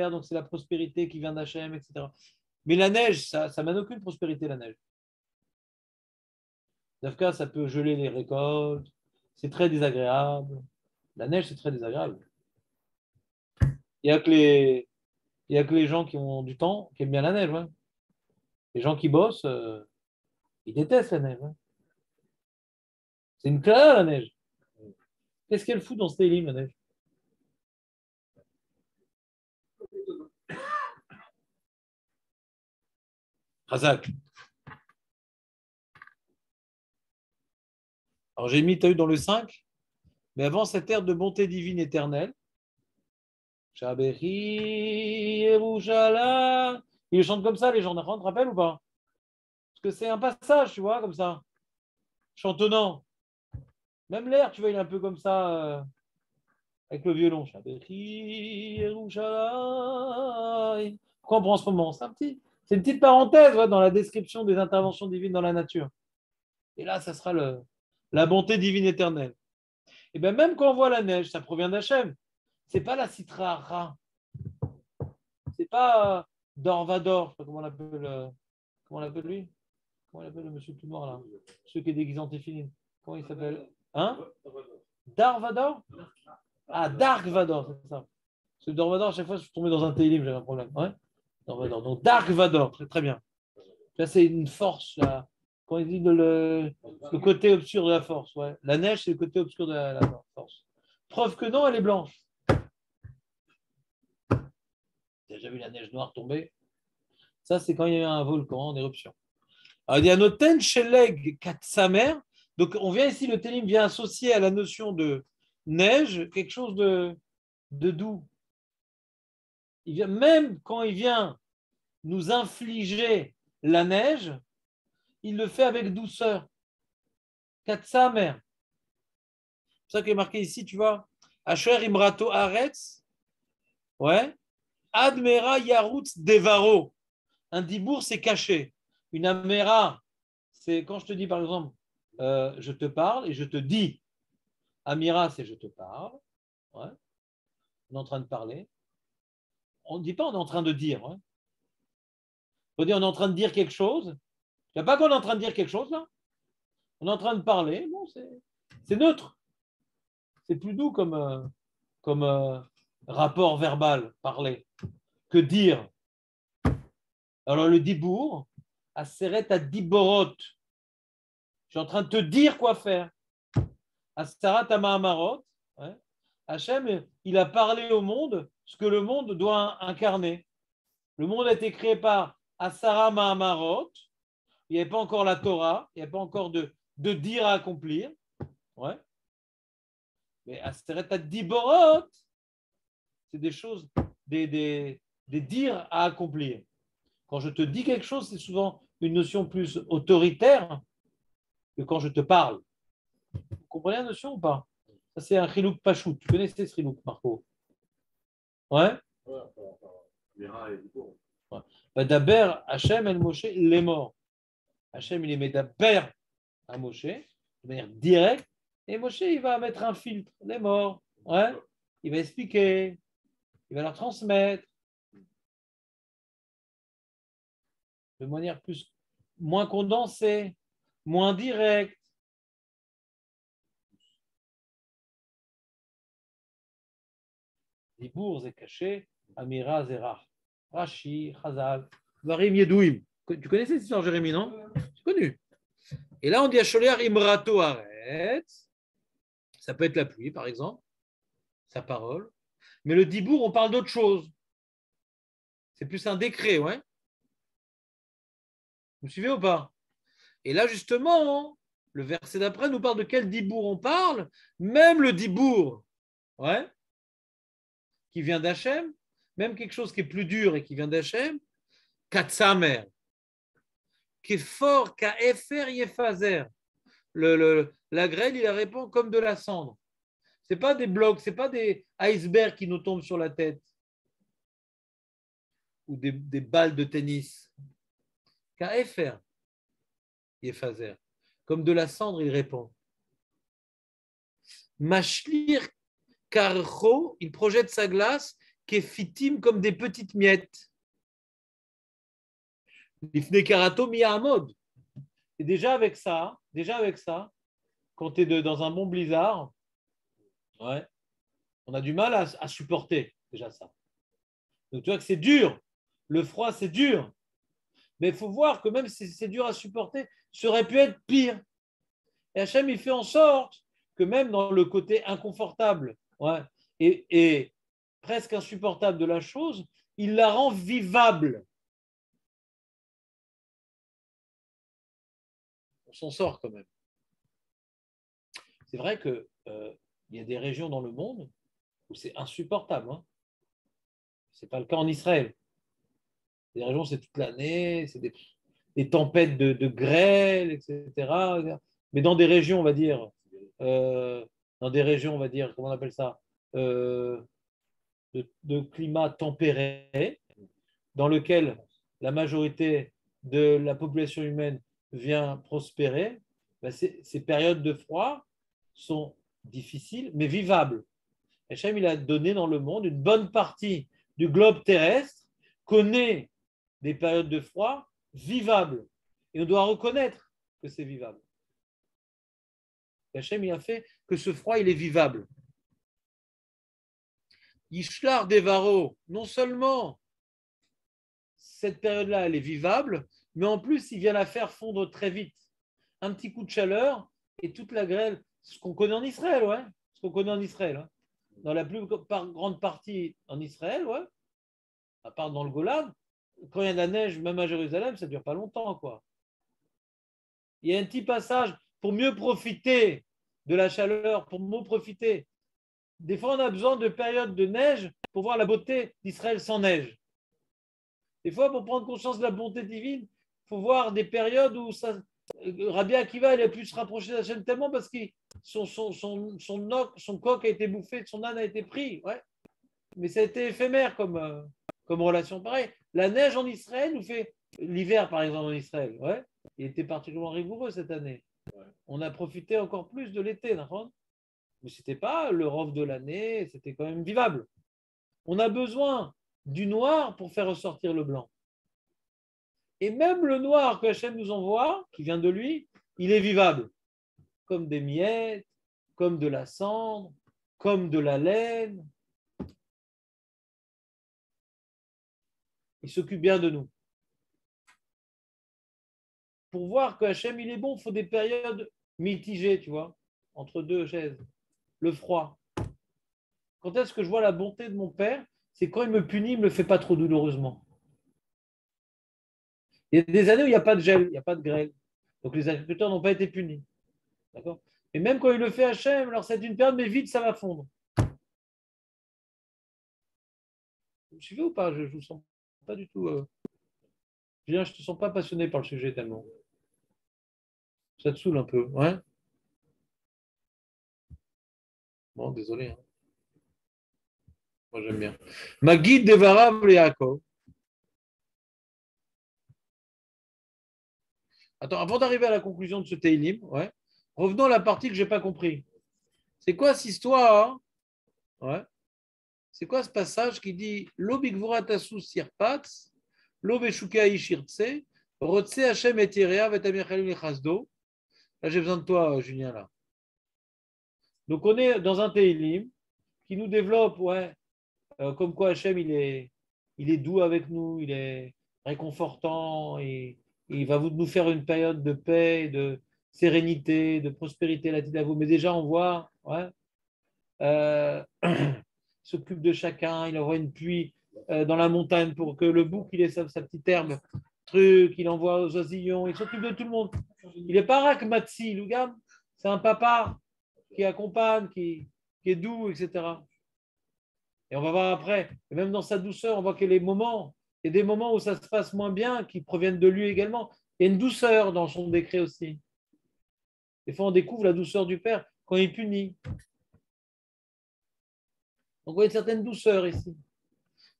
donc c'est la prospérité qui vient d'Hachem, etc. Mais la neige, ça ne mène aucune prospérité, la neige. Dafka, ça peut geler les récoltes, c'est très désagréable. La neige, c'est très désagréable. Il n'y a, que les... Il a que les gens qui ont du temps qui aiment bien la neige. Les gens qui bossent, euh, ils détestent la neige. C'est une classe, la neige. Qu'est-ce qu'elle fout dans ce télim, la Razak. Alors j'ai mis, eu dans le 5, mais avant cette ère de bonté divine éternelle. Ils chantent comme ça, les gens, tu te rappelles ou pas? Parce que c'est un passage, tu vois, comme ça. Chantonnant. Même l'air, tu vois, il est un peu comme ça, euh, avec le violon. Pourquoi on prend en ce moment? C'est petit. Une petite parenthèse dans la description des interventions divines dans la nature. Et là, ça sera le, la bonté divine éternelle. Et bien même quand on voit la neige, ça provient d'Hachem. C'est pas la citra C'est pas euh, Dorvador, je sais pas comment on l'appelle, euh, comment on l'appelle lui? Comment on l'appelle le monsieur tout noir là? Celui qui est déguisé en Comment il s'appelle? Hein? Darvador Ah, Dark Vador, c'est ça. Ce Dorvador, à chaque fois, je suis tombé dans un télim, j'avais un problème. Ouais donc Dark Vador, très, très bien. Ça, c'est une force, là. Quand il dit le, côté obscur de la force. Ouais. La neige, c'est le côté obscur de la, force. Preuve que non, elle est blanche. Tu as déjà vu la neige noire tomber? Ça, c'est quand il y a un volcan en éruption. Il y a Noten Sheleg Katsamer. Donc, on vient ici, le Télim vient associer à la notion de neige quelque chose de, doux, il vient, même quand il vient nous infliger la neige, il le fait avec douceur. Katsa mère. C'est ça qui est marqué ici, tu vois. Asher Imrato Aretz. Ouais. Admera Yarutz Devaro. Un dibour, c'est caché. Une amera, c'est quand je te dis, par exemple, euh, je te parle et je te dis. Amira, c'est je te parle. On est en train de parler on ne dit pas on est en train de dire. Hein. On dit on est en train de dire quelque chose. Il n'y a pas qu'on est en train de dire quelque chose là. On est en train de parler. C'est neutre. C'est plus doux comme, euh, euh, rapport verbal, parler, que dire. Alors le dibour, Aseret à diborot. Je suis en train de te dire quoi faire. Mahamarot. Hachem, il a parlé au monde ce que le monde doit incarner. Le monde a été créé par Asara Mahamarot. Il n'y avait pas encore la Torah, il n'y avait pas encore de, de dire à accomplir. Ouais. Mais Aseret Diborot, c'est des choses, des, des dires à accomplir. Quand je te dis quelque chose, c'est souvent une notion plus autoritaire que quand je te parle. Vous comprenez la notion ou pas? Ça, c'est un chilouk pachou. Tu connais ce chilouk, Marco? Ouais? Daber, Hachem, El Moshe, les morts. Hachem, il est met Daber à Moshe, de manière directe, et Moshe, il va mettre un filtre, les morts. Ouais? Il va expliquer, il va leur transmettre. De manière plus, moins condensée, moins directe. Dibour est caché, Amira Zera, Rashi, Chazal, Varim Yedouim. Tu connais cette histoire, Jérémie, non? Tu connu. Et là, on dit à Choléar Imrato arrête. Ça peut être la pluie, par exemple, sa parole. Mais le Dibour, on parle d'autre chose. C'est plus un décret, ouais. Vous me suivez ou pas? Et là, justement, le verset d'après nous parle de quel Dibour on parle? Même le Dibour, ouais, qui vient d'Hachem, même quelque chose qui est plus dur et qui vient d'Hachem, Katsamer, qui est fort, Kaefer Yefazer. La grêle, il répond comme de la cendre. Ce pas des blocs, ce pas des icebergs qui nous tombent sur la tête ou des, des balles de tennis. Kaefer Yefazer. Comme de la cendre, il répond. Mashlir Carro, il projette sa glace fitime comme des petites miettes. L'ifne karato mode. Et déjà avec ça, déjà avec ça, quand tu es dans un bon blizzard, ouais, on a du mal à, supporter déjà ça. Donc tu vois que c'est dur. Le froid, c'est dur. Mais il faut voir que même si c'est dur à supporter, ça aurait pu être pire. Et Hachem, il fait en sorte que même dans le côté inconfortable et presque insupportable de la chose, il la rend vivable. On s'en sort quand même. C'est vrai qu'il euh, y a des régions dans le monde où c'est insupportable. Hein. Ce n'est pas le cas en Israël. Des régions, c'est toute l'année, c'est des, tempêtes de, grêle, etc. Mais dans des régions, on va dire, euh, dans des régions, on va dire, comment on appelle ça, euh, de, climat tempéré, dans lequel la majorité de la population humaine vient prospérer, ben, ces, périodes de froid sont difficiles, mais vivables. Hachem, il a donné dans le monde une bonne partie du globe terrestre connaît des périodes de froid vivables. Et on doit reconnaître que c'est vivable. Hachem, il a fait que ce froid, il est vivable. Yishlar Devaro, non seulement cette période-là, elle est vivable, mais en plus, il vient la faire fondre très vite. Un petit coup de chaleur et toute la grêle, ce qu'on connaît en Israël, ouais. Ce qu'on connaît en Israël. Hein. Dans la plus grande partie en Israël. À part dans le Golan, quand il y a de la neige, même à Jérusalem, ça ne dure pas longtemps, quoi. Il y a un petit passage pour mieux profiter de la chaleur, pour mieux profiter des fois, on a besoin de périodes de neige pour voir la beauté d'Israël sans neige. Des fois, pour prendre conscience de la bonté divine, il faut voir des périodes où ça, Rabbi Akiva il a pu se rapprocher chaîne tellement parce que son, son, coq a été bouffé, son âne a été pris. Ouais. Mais ça a été éphémère comme, euh, comme relation. Pareil, la neige en Israël nous fait. L'hiver, par exemple, en Israël, ouais, il était particulièrement rigoureux cette année. On a profité encore plus de l'été, d'accord? Mais ce n'était pas le de l'année, c'était quand même vivable. On a besoin du noir pour faire ressortir le blanc. Et même le noir que Hachem nous envoie, qui vient de lui, il est vivable, comme des miettes, comme de la cendre, comme de la laine. Il s'occupe bien de nous. Pour voir que Hachem, il est bon, il faut des périodes mitigées, tu vois, entre deux chaises le froid. Quand est-ce que je vois la bonté de mon père C'est quand il me punit, il ne me le fait pas trop douloureusement. Il y a des années où il n'y a pas de gel, il n'y a pas de grêle. Donc les agriculteurs n'ont pas été punis. D'accord? Et même quand il le fait Hachem, alors c'est une période, mais vite, ça va fondre. Vous suivez ou pas? Je vous sens pas du tout. Euh... je te sens pas passionné par le sujet tellement. Ça te saoule un peu, ouais désolé. Hein. Moi, j'aime bien. Ma guide Devarav Yaakov. Attends, avant d'arriver à la conclusion de ce Teilim, ouais, revenons à la partie que je n'ai pas compris. C'est quoi cette histoire hein? ouais. C'est quoi ce passage qui dit sirpats, lobeshukai shirtse, rotse Hashem et Là, j'ai besoin de toi, Julien. Donc on est dans un Teilim qui nous développe, ouais, euh, comme quoi Hachem, il est, doux avec nous, il est réconfortant, et, il va nous faire une période de paix, de sérénité, de prospérité à vous. Mais déjà, on voit, euh, s'occupe de chacun, il envoie une pluie euh, dans la montagne pour que le bouc, il ait sa, petite herbe, truc, il envoie aux oisillons, il s'occupe de tout le monde. Il n'est pas Rakmatsi, Lugam, c'est un papa qui accompagne, qui, est doux, etc. Et on va voir après, et même dans sa douceur, on voit qu'il y a des moments, il y a des moments où ça se passe moins bien, qui proviennent de lui également. Il y a une douceur dans son décret aussi. Des fois, on découvre la douceur du Père quand il punit. Donc, voit une certaine douceur ici.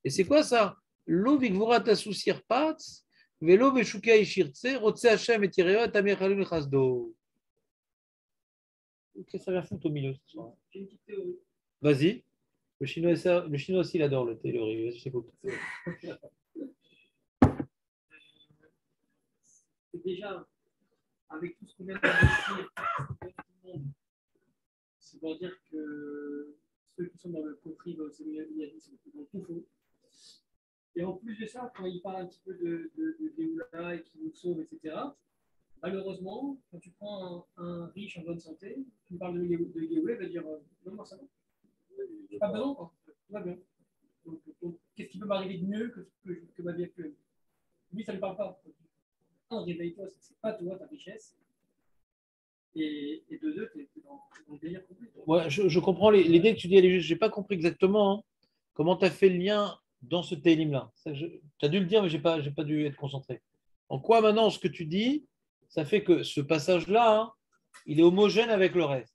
Et c'est quoi ça? L'eau vikvurat assousir pats, velo veshuka ishirtse, rotse Hashem et tireo et amir chasdo. Qu'est-ce que ça vient foutre au milieu ce soir Vas-y. Le chinois, le chinois aussi, il adore le théorie. Je t'écoute. Déjà, avec tout ce qu'on vient de dire. C'est pour dire que ceux qui sont dans le coffret, c'est dans tout faux. Et en plus de ça, quand il parle un petit peu de, de, de Géoula et qui nous sauve, etc., malheureusement, quand tu prends un, un riche en bonne santé, tu parles de, de Géoula, il va dire euh, Non, moi ça va. Pas besoin, quoi. Tout va bien. Donc, donc qu'est-ce qui peut m'arriver de mieux que, que, que, ma vie actuelle? Lui, ça ne parle pas. Un, réveille-toi, c'est pas toi ta richesse. Et, et de deux, tu es, dans, dans, le délire complet. Je, je comprends l'idée que tu dis, elle est juste. Je n'ai pas compris exactement hein, comment tu as fait le lien dans ce télim-là. Tu as dû le dire, mais je n'ai pas, pas dû être concentré. En quoi maintenant ce que tu dis, ça fait que ce passage-là, hein, il est homogène avec le reste?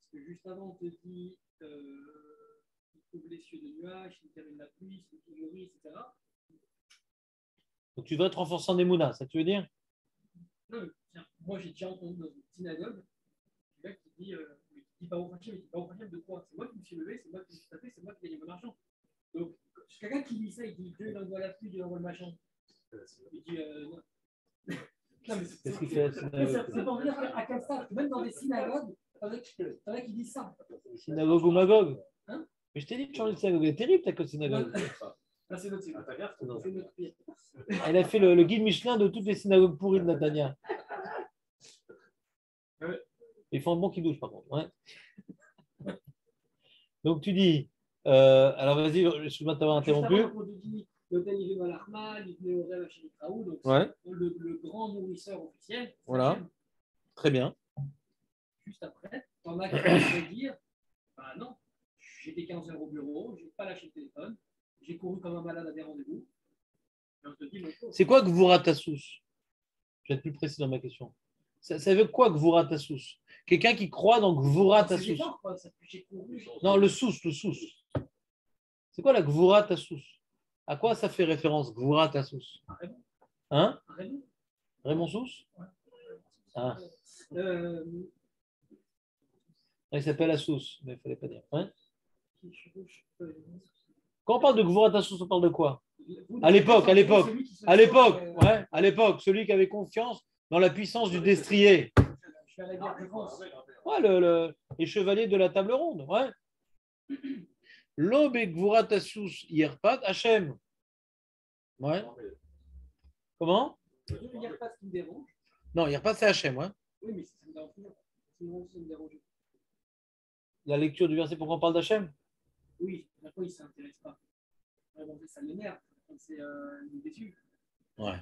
Parce que juste avant, on te dit euh, il couvre les cieux de nuages, il termine la pluie, il nourrit, etc. Donc tu dois être renforcé en Emouna, ça tu veux dire? Non, moi j'ai déjà entendu dans une synagogue un gars qui dit, euh, il dit pas au Hachem, il dit pas au Hachem de quoi C'est moi qui me suis levé, c'est moi qui me suis tapé, c'est moi qui ai gagné mon argent. Donc, quelqu'un qui dit ça, il dit Dieu il envoie la pluie, Dieu envoie le machin. Il dit euh, non. non mais c'est pour dire à quel stade, même dans des synagogues, t'en as qui disent ça. Synagogue ou Magog hein Mais je t'ai dit de changer de synagogue, elle est terrible ta code synagogue. Là, c'est notre synagogue. Elle a fait le, le, guide Michelin de toutes les synagogues pourries de Natania. Ils font un bon qui douche, par contre. Ouais. Donc tu dis, euh, alors vas-y, excuse-moi de t'avoir interrompu. Ouais. Le, le, grand nourrisseur officiel. Voilà. Très bien. Juste après, t'en as qui vont dire bah non, j'étais 15 heures au bureau, j'ai pas lâché le téléphone, j'ai couru comme un malade à des rendez-vous. C'est quoi que vous ratassos Je vais être plus précis dans ma question. Ça, ça veut quoi que vous ratassos Quelqu'un qui croit dans que vous ratassos Non, le sous, le sous. C'est quoi la Gvura Tassous À quoi ça fait référence, Gvura Tassous Hein? Raymond. Sous ah. euh... Il s'appelle Assous, mais il ne fallait pas dire. Hein Quand on parle de Gvura Tassous, on parle de quoi? À l'époque, à l'époque, à l'époque, ouais, à l'époque, celui qui avait confiance dans la puissance du destrier. Ouais, le, le, les chevaliers de la table ronde, ouais. L'aube et Gvuratassus Yerpat Hachem. Ouais. Comment? Non, Yerpat c'est Hachem, ouais. Oui, mais ça me dérange pas. Ça me dérange. La lecture du verset, pourquoi on parle d'Hachem? Oui, pourquoi il ne s'intéresse pas Ça l'énerve, c'est euh, déçu. Ouais.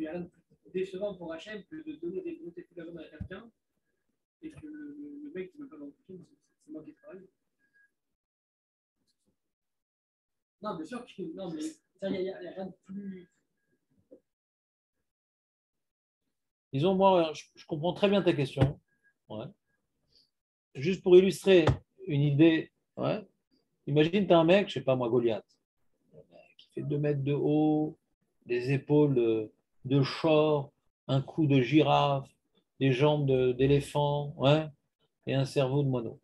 Il y a rien de plus décevant pour Hachem que de donner des volontés tout à quelqu'un et que le, mec qui ne veut pas dans le film, c'est moi qui travaille. Non, bien sûr que non, mais il n'y a, rien de plus. Disons, moi, je, comprends très bien ta question. Ouais. Juste pour illustrer une idée, ouais. imagine, tu as un mec, je sais pas moi, Goliath, qui fait 2 mètres de haut, des épaules de, short, un cou de girafe, des jambes d'éléphant, et un cerveau de moineau.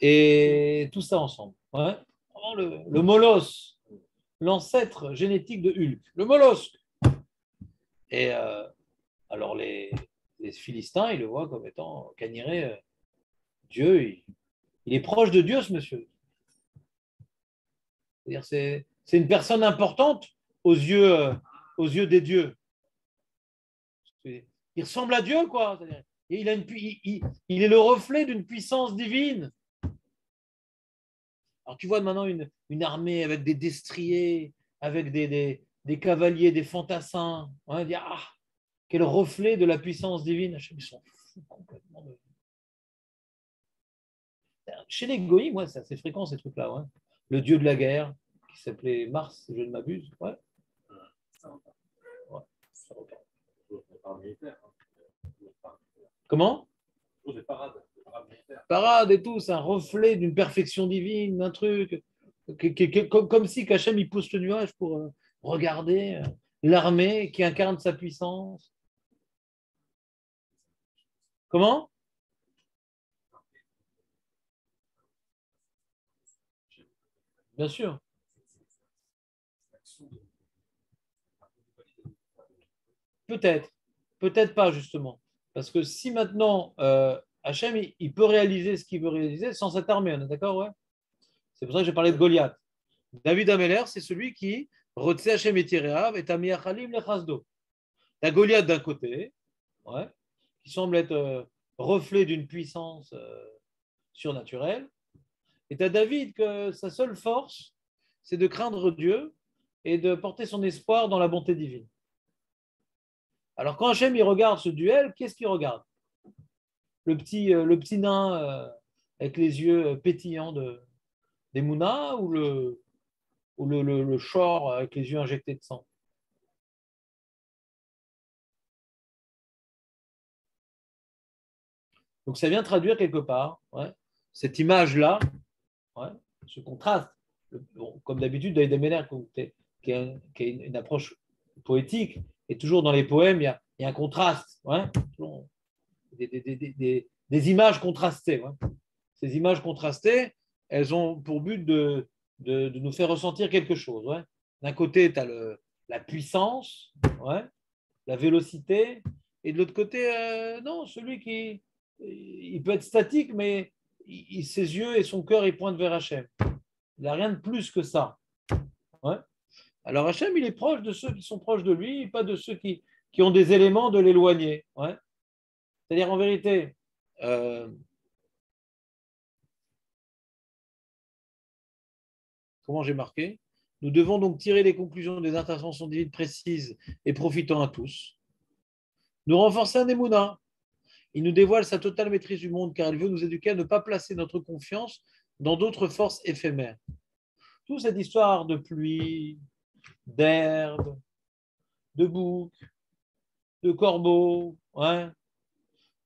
Et tout ça ensemble. Le, le molosse, l'ancêtre génétique de Hulk, le mollusque. Et euh, alors les, Philistins, ils le voient comme étant Caniré, euh, Dieu, il, est proche de Dieu, ce monsieur. C'est une personne importante aux yeux, euh, aux yeux des dieux. Il ressemble à Dieu, quoi. Il, il, est le reflet d'une puissance divine. Alors tu vois maintenant une, armée avec des destriers, avec des, cavaliers, des fantassins. On dire, ah, quel reflet de la puissance divine. Ils sont fous complètement. Chez les Goïs, c'est assez fréquent ces trucs-là. Le dieu de la guerre, qui s'appelait Mars, je ne m'abuse. Ouais. Comment? Parade et tout, c'est un reflet d'une perfection divine, d'un truc. Comme, comme si Kachem il pousse le nuage pour euh, regarder euh, l'armée qui incarne sa puissance. Comment? Bien sûr. Peut-être. Peut-être pas, justement. Parce que si maintenant, euh, Hachem, il, peut réaliser ce qu'il veut réaliser sans cette armée, on est d'accord ouais? C'est pour ça que j'ai parlé de Goliath. David Ameller, c'est celui qui retient Hachem et et Tamir Khalim le Chasdo. La Goliath d'un côté, qui semble être euh, reflet d'une puissance euh, surnaturelle, et tu David que sa seule force, c'est de craindre Dieu et de porter son espoir dans la bonté divine. Alors quand Hachem il regarde ce duel, qu'est-ce qu'il regarde? Le petit, euh, le nain euh, avec les yeux pétillants de, des Mouna ou le, ou le, short avec les yeux injectés de sang? Donc ça vient traduire quelque part cette image-là, ce contraste. comme d'habitude, David Ameller, qui est, qui est une approche poétique, et toujours dans les poèmes, il y a, un contraste, des, des, images contrastées. Ces images contrastées, elles ont pour but de, nous faire ressentir quelque chose. D'un côté, tu as la puissance, la vélocité, et de l'autre côté, euh, non, celui qui il peut être statique, mais ses yeux et son cœur, ils pointent vers Hachem. Il n'a rien de plus que ça. Ouais. Alors Hachem, il est proche de ceux qui sont proches de lui, pas de ceux qui, qui ont des éléments de l'éloigner. Ouais. C'est-à-dire, en vérité, euh, comment j'ai marqué? Nous devons donc tirer les conclusions des interventions divines précises et profitant à tous. Nous renforcer un émouna. Il nous dévoile sa totale maîtrise du monde car il veut nous éduquer à ne pas placer notre confiance dans d'autres forces éphémères. Toute cette histoire de pluie, d'herbe, de bouc, de corbeau,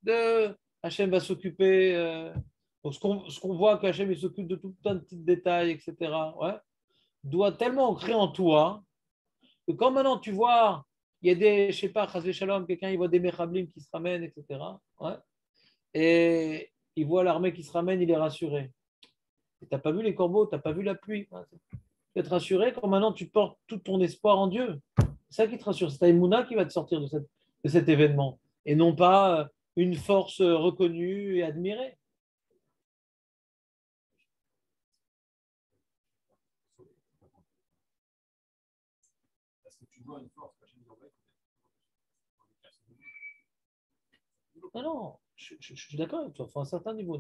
de Hachem va s'occuper. Euh, ce qu'on voit qu'Hachem s'occupe de tout un de petits détails, etc. Ouais, doit tellement ancrer en toi que quand maintenant tu vois, il y a des, je sais pas, Shalom, quelqu'un il voit des mechablim qui se ramènent, etc. Et il voit l'armée qui se ramène, il est rassuré. Tu n'as pas vu les corbeaux, tu n'as pas vu la pluie être rassuré quand maintenant tu portes tout ton espoir en Dieu. C'est ça qui te rassure. C'est ta Emouna qui va te sortir de, de cet événement et non pas euh, une force reconnue et admirée. Non, non, je, suis d'accord avec toi. Il faut un certain niveau.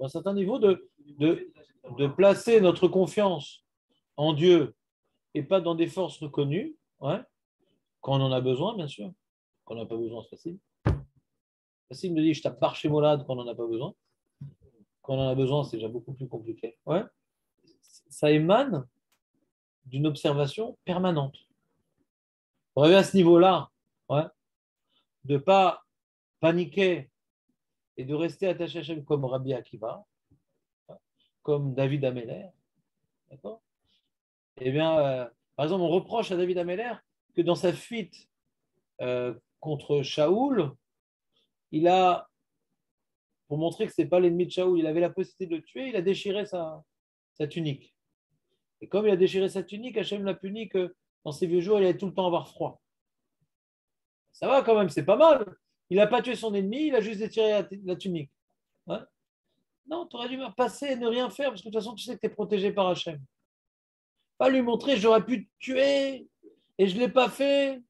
Un certain niveau de, de, de placer notre confiance en Dieu et pas dans des forces reconnues, quand on en a besoin, bien sûr. Quand on n'a pas besoin, c'est facile. Facile de dire je tape par chez Molade quand on n'en a pas besoin. Quand on en a besoin, c'est déjà beaucoup plus compliqué. Ouais. Ça émane d'une observation permanente. On à ce niveau-là, ouais, de ne pas paniquer et de rester attaché à Hachem comme Rabbi Akiva, comme David Ameller. D'accord? Eh bien, euh, par exemple, on reproche à David Ameller que dans sa fuite euh, contre Shaoul, il a, pour montrer que ce n'est pas l'ennemi de Shaoul, il avait la possibilité de le tuer, il a déchiré sa, sa tunique. Et comme il a déchiré sa tunique, Hachem l'a puni que dans ses vieux jours, il allait tout le temps avoir froid. Ça va quand même, c'est pas mal. Il n'a pas tué son ennemi, il a juste déchiré la, tunique. Non, tu aurais dû passer et ne rien faire, parce que de toute façon, tu sais que tu es protégé par Hachem. Pas lui montrer, j'aurais pu te tuer, et je ne l'ai pas fait.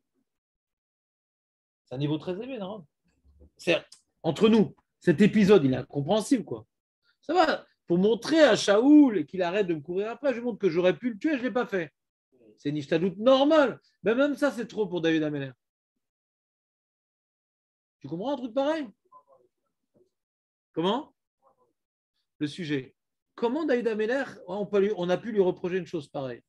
C'est un niveau très élevé, non? C'est entre nous, cet épisode, il est incompréhensible, quoi. Ça va, pour montrer à Shaoul qu'il arrête de me courir après, je montre que j'aurais pu le tuer, je ne l'ai pas fait. C'est une doute normal. Mais même ça, c'est trop pour David Ameller. Tu comprends un truc pareil? Comment? Le sujet. Comment David Ameller, on, on, a pu lui reprocher une chose pareille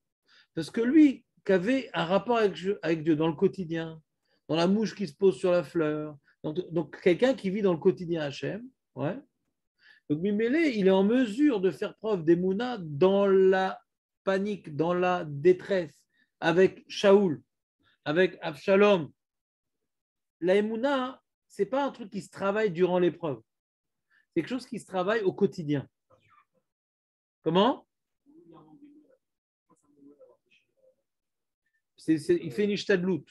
Parce que lui, qui avait un rapport avec, Dieu dans le quotidien, dans la mouche qui se pose sur la fleur, donc, quelqu'un qui vit dans le quotidien Hachem, ouais. Donc Mimélé, il est en mesure de faire preuve d'Emouna dans la panique, dans la détresse, avec Shaoul, avec Abshalom. La Emouna, ce n'est pas un truc qui se travaille durant l'épreuve quelque chose qui se travaille au quotidien. Comment? Il fait une ishtadlout.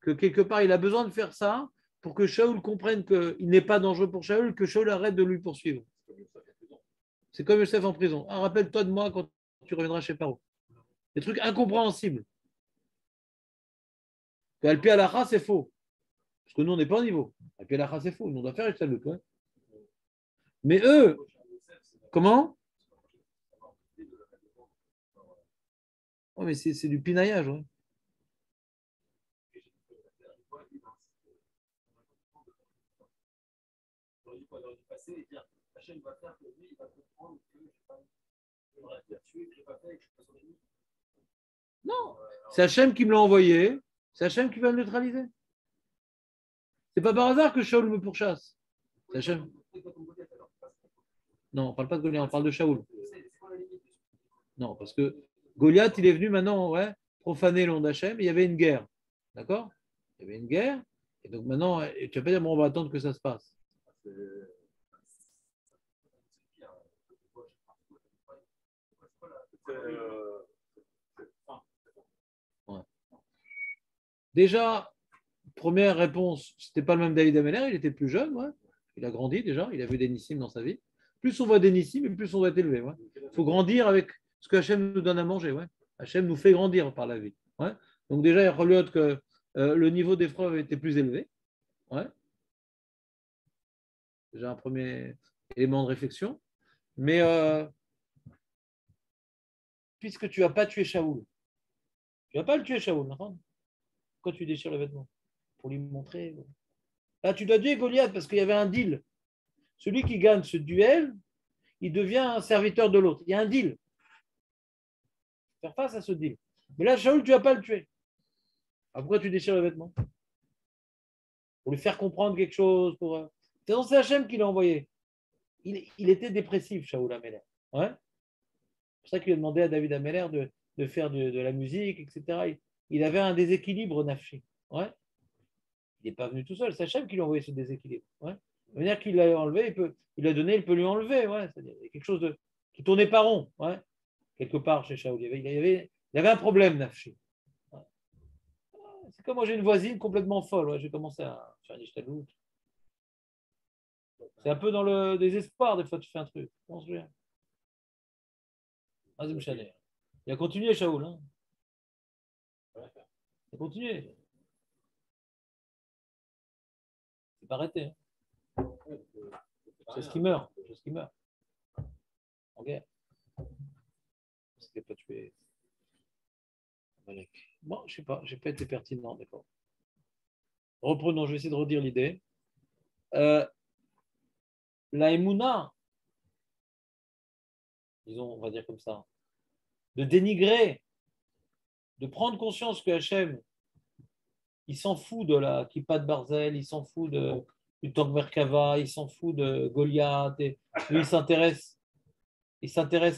que quelque part, il a besoin de faire ça pour que Shaul comprenne qu'il n'est pas dangereux pour Shaul, que Shaul arrête de lui poursuivre. C'est comme Yosef en prison. Ah, rappelle-toi de moi quand tu reviendras chez Paro. Des trucs incompréhensibles. Alpi c'est faux. Que nous, on n'est pas au niveau. Alpi Alacha, c'est faux. Nous, on doit faire le salut. Ouais. Mais eux, comment? Oh, mais c'est du pinaillage. Ouais. Non, c'est Hachem qui me l'a envoyé, c'est Hachem qui va me neutraliser. C'est pas par hasard que Shaul me pourchasse. Non, on ne parle pas de Goliath, on parle de Shaul. Non, parce que Goliath, il est venu maintenant profaner nom d'Hachem, il y avait une guerre. D'accord? Il y avait une guerre, et donc maintenant, tu vas pas dire, bon, on va attendre que ça se passe. Déjà, première réponse, c'était pas le même David Ameller, il était plus jeune, ouais. il a grandi déjà, il a vu des Nissim dans sa vie. Plus on voit des Nissim, plus on va être élevé. Il faut grandir avec ce que Hachem nous donne à manger. Ouais. Hachem nous fait grandir par la vie. Ouais. Donc déjà, il relote que euh, le niveau d'épreuve était plus élevé. Ouais. Déjà un premier élément de réflexion. Mais euh, puisque tu n'as pas tué Shaoul, tu n'as pas le tuer Shaoul, pourquoi tu déchires le vêtement? Lui montrer. Là, tu dois tuer Goliath parce qu'il y avait un deal. Celui qui gagne ce duel, il devient un serviteur de l'autre. Il y a un deal. Faire face à ce deal. Mais là, Shaoul, tu ne vas pas le tuer. Alors pourquoi tu déchires le vêtement? Pour lui faire comprendre quelque chose. Pour... Euh, c'est dans Hachem qui l'a envoyé. Il, était dépressif, Shaoul Améler. C'est pour ça qu'il a demandé à David Améler de, faire de, la musique, etc. Il, avait un déséquilibre nafshi. Ouais. N'est pas venu tout seul. C'est Hachem qui lui a envoyé ce déséquilibre. Ouais. De manière qu'il l'a enlevé, il, peut, il l'a donné, il peut lui enlever. Ouais. A quelque chose de, qui tournait pas rond. Ouais. Quelque part chez Shaoul. Il y avait, il avait, un problème nafshi. C'est comme moi, j'ai une voisine complètement folle. J'ai commencé à faire une C'est un peu dans le désespoir, des fois, tu fais un truc. Vas-y, Il a continué, Shaoul. Hein. Il a continué. C'est pas arrêté. Hein. C'est ce qui meurt. C'est ce qui meurt. En guerre. C'était pas tué. Bon, je sais pas, j'ai pas été pertinent, d'accord. Reprenons, je vais essayer de redire l'idée. Euh, la Emouna, disons, on va dire comme ça, de dénigrer, de prendre conscience que Hachem, il s'en fout de la Kippa de Barzel, il s'en fout de, du Tank il s'en fout de Goliath, et lui, il s'intéresse,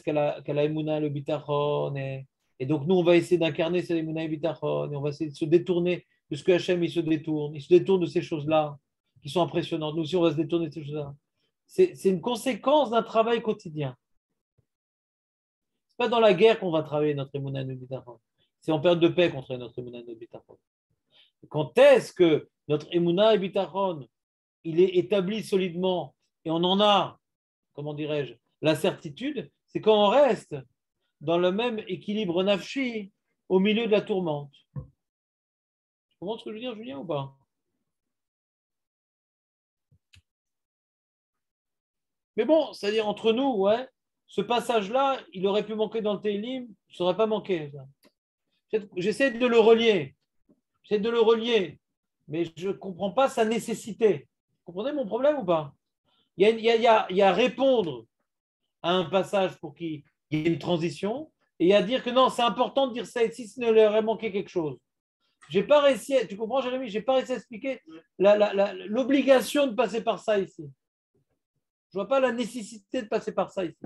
qu'à la, qu le Bitachon, et, et, donc nous, on va essayer d'incarner cette Emouna et Bitachon, et on va essayer de se détourner de ce que Hachem, il se détourne, il se détourne de ces choses-là, qui sont impressionnantes. Nous aussi, on va se détourner de ces choses-là. C'est une conséquence d'un travail quotidien pas dans la guerre qu'on va travailler notre Emouna Bitachon. C'est en période de paix qu'on travaille notre Emouna Bitachon. Quand est-ce que notre Emouna Bitachon, il est établi solidement et on en a, comment dirais-je, la certitude, c'est quand on reste dans le même équilibre nafshi au milieu de la tourmente. Tu comprends ce que je veux dire, Julien, ou pas? Mais bon, c'est-à-dire entre nous, ouais, ce passage-là, il aurait pu manquer dans le Télim, il ne serait pas manqué. J'essaie de le relier. J'essaie de le relier, mais je ne comprends pas sa nécessité. Vous comprenez mon problème ou pas? Il y, a, il, y a, répondre à un passage pour qu'il y ait une transition, et il y a dire que non, c'est important de dire ça ici, sinon il aurait manqué quelque chose. J'ai pas réussi, tu comprends Jérémy, j'ai pas réussi à expliquer l'obligation de passer par ça ici. Je vois pas la nécessité de passer par ça ici.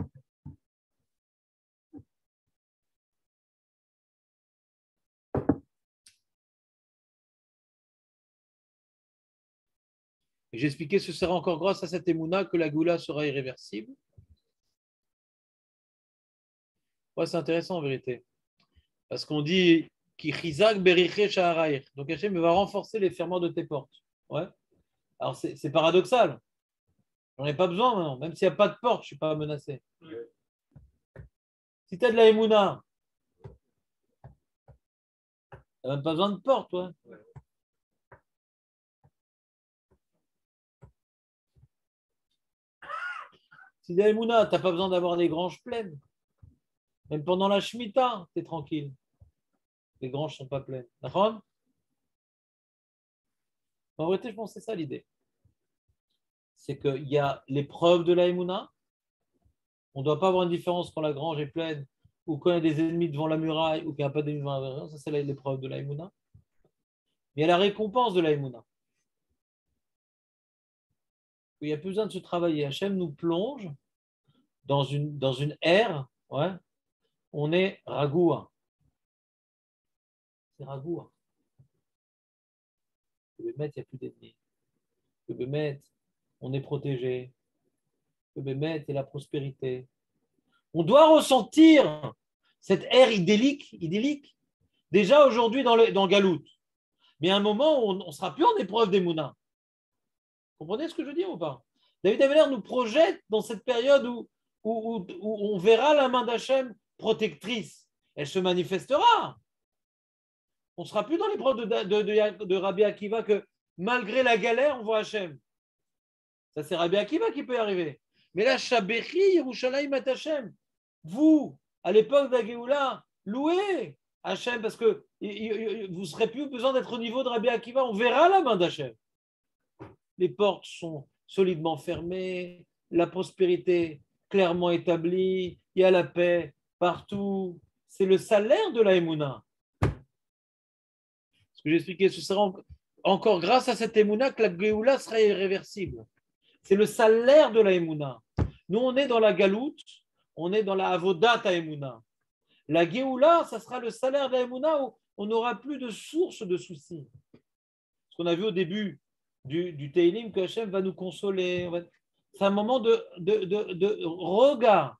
J'ai expliqué que ce sera encore grâce à cette émouna que la goula sera irréversible. Ouais, c'est intéressant en vérité. Parce qu'on dit. Donc Hachem va renforcer les fermoirs de tes portes. Ouais. Alors c'est paradoxal. J'en ai pas besoin maintenant. Même s'il n'y a pas de porte, je ne suis pas menacé. Si tu as de la Emouna, tu n'as même pas besoin de porte, toi. La Emouna, tu n'as pas besoin d'avoir des granges pleines. Même pendant la Shemitah, tu es tranquille. Les granges ne sont pas pleines. D'accord? En vérité, je pense que c'est ça l'idée c'est qu'il y a l'épreuve de la On ne doit pas avoir une différence quand la grange est pleine ou quand il y a des ennemis devant la muraille ou qu'il n'y a pas d'ennemis devant la muraille. Ça, c'est l'épreuve de la il y a la récompense de la Il n'y a plus besoin de se travailler. Hachem nous plonge dans une, dans une ère. Ouais, on est ragoua. C'est ragoua. Le mettre, il n'y a plus d'ennemis. Le mettre, on est protégé. Le Bémet et la prospérité. On doit ressentir cette ère idyllique, idyllique déjà aujourd'hui dans, le, dans Galout. Mais à un moment, on ne sera plus en épreuve des Mounins. Vous comprenez ce que je dire ou pas? David Aveler nous projette dans cette période où, où, on verra la main d'Hachem protectrice. Elle se manifestera. On ne sera plus dans l'épreuve de, de, Rabbi Akiva que malgré la galère, on voit Hachem. Ça, c'est Rabbi Akiva qui peut y arriver. Mais là, Shabechi, Yerushalayim Hashem. Vous, à l'époque d'Agéoula, louez Hachem parce que vous ne serez plus besoin d'être au niveau de Rabbi Akiva. On verra la main d'Hachem. Les portes sont solidement fermées, la prospérité clairement établie, il y a la paix partout. C'est le salaire de la Emouna. Ce que j'ai expliqué, ce sera encore grâce à cette Emouna que la Géoula sera irréversible. C'est le salaire de la Emouna. Nous, on est dans la galoute, on est dans la avodat Emouna. La Géoula, ça sera le salaire de la Emouna où on n'aura plus de source de soucis. Ce qu'on a vu au début du, du Teilim, que Hachem va nous consoler. C'est un moment de, de, regard,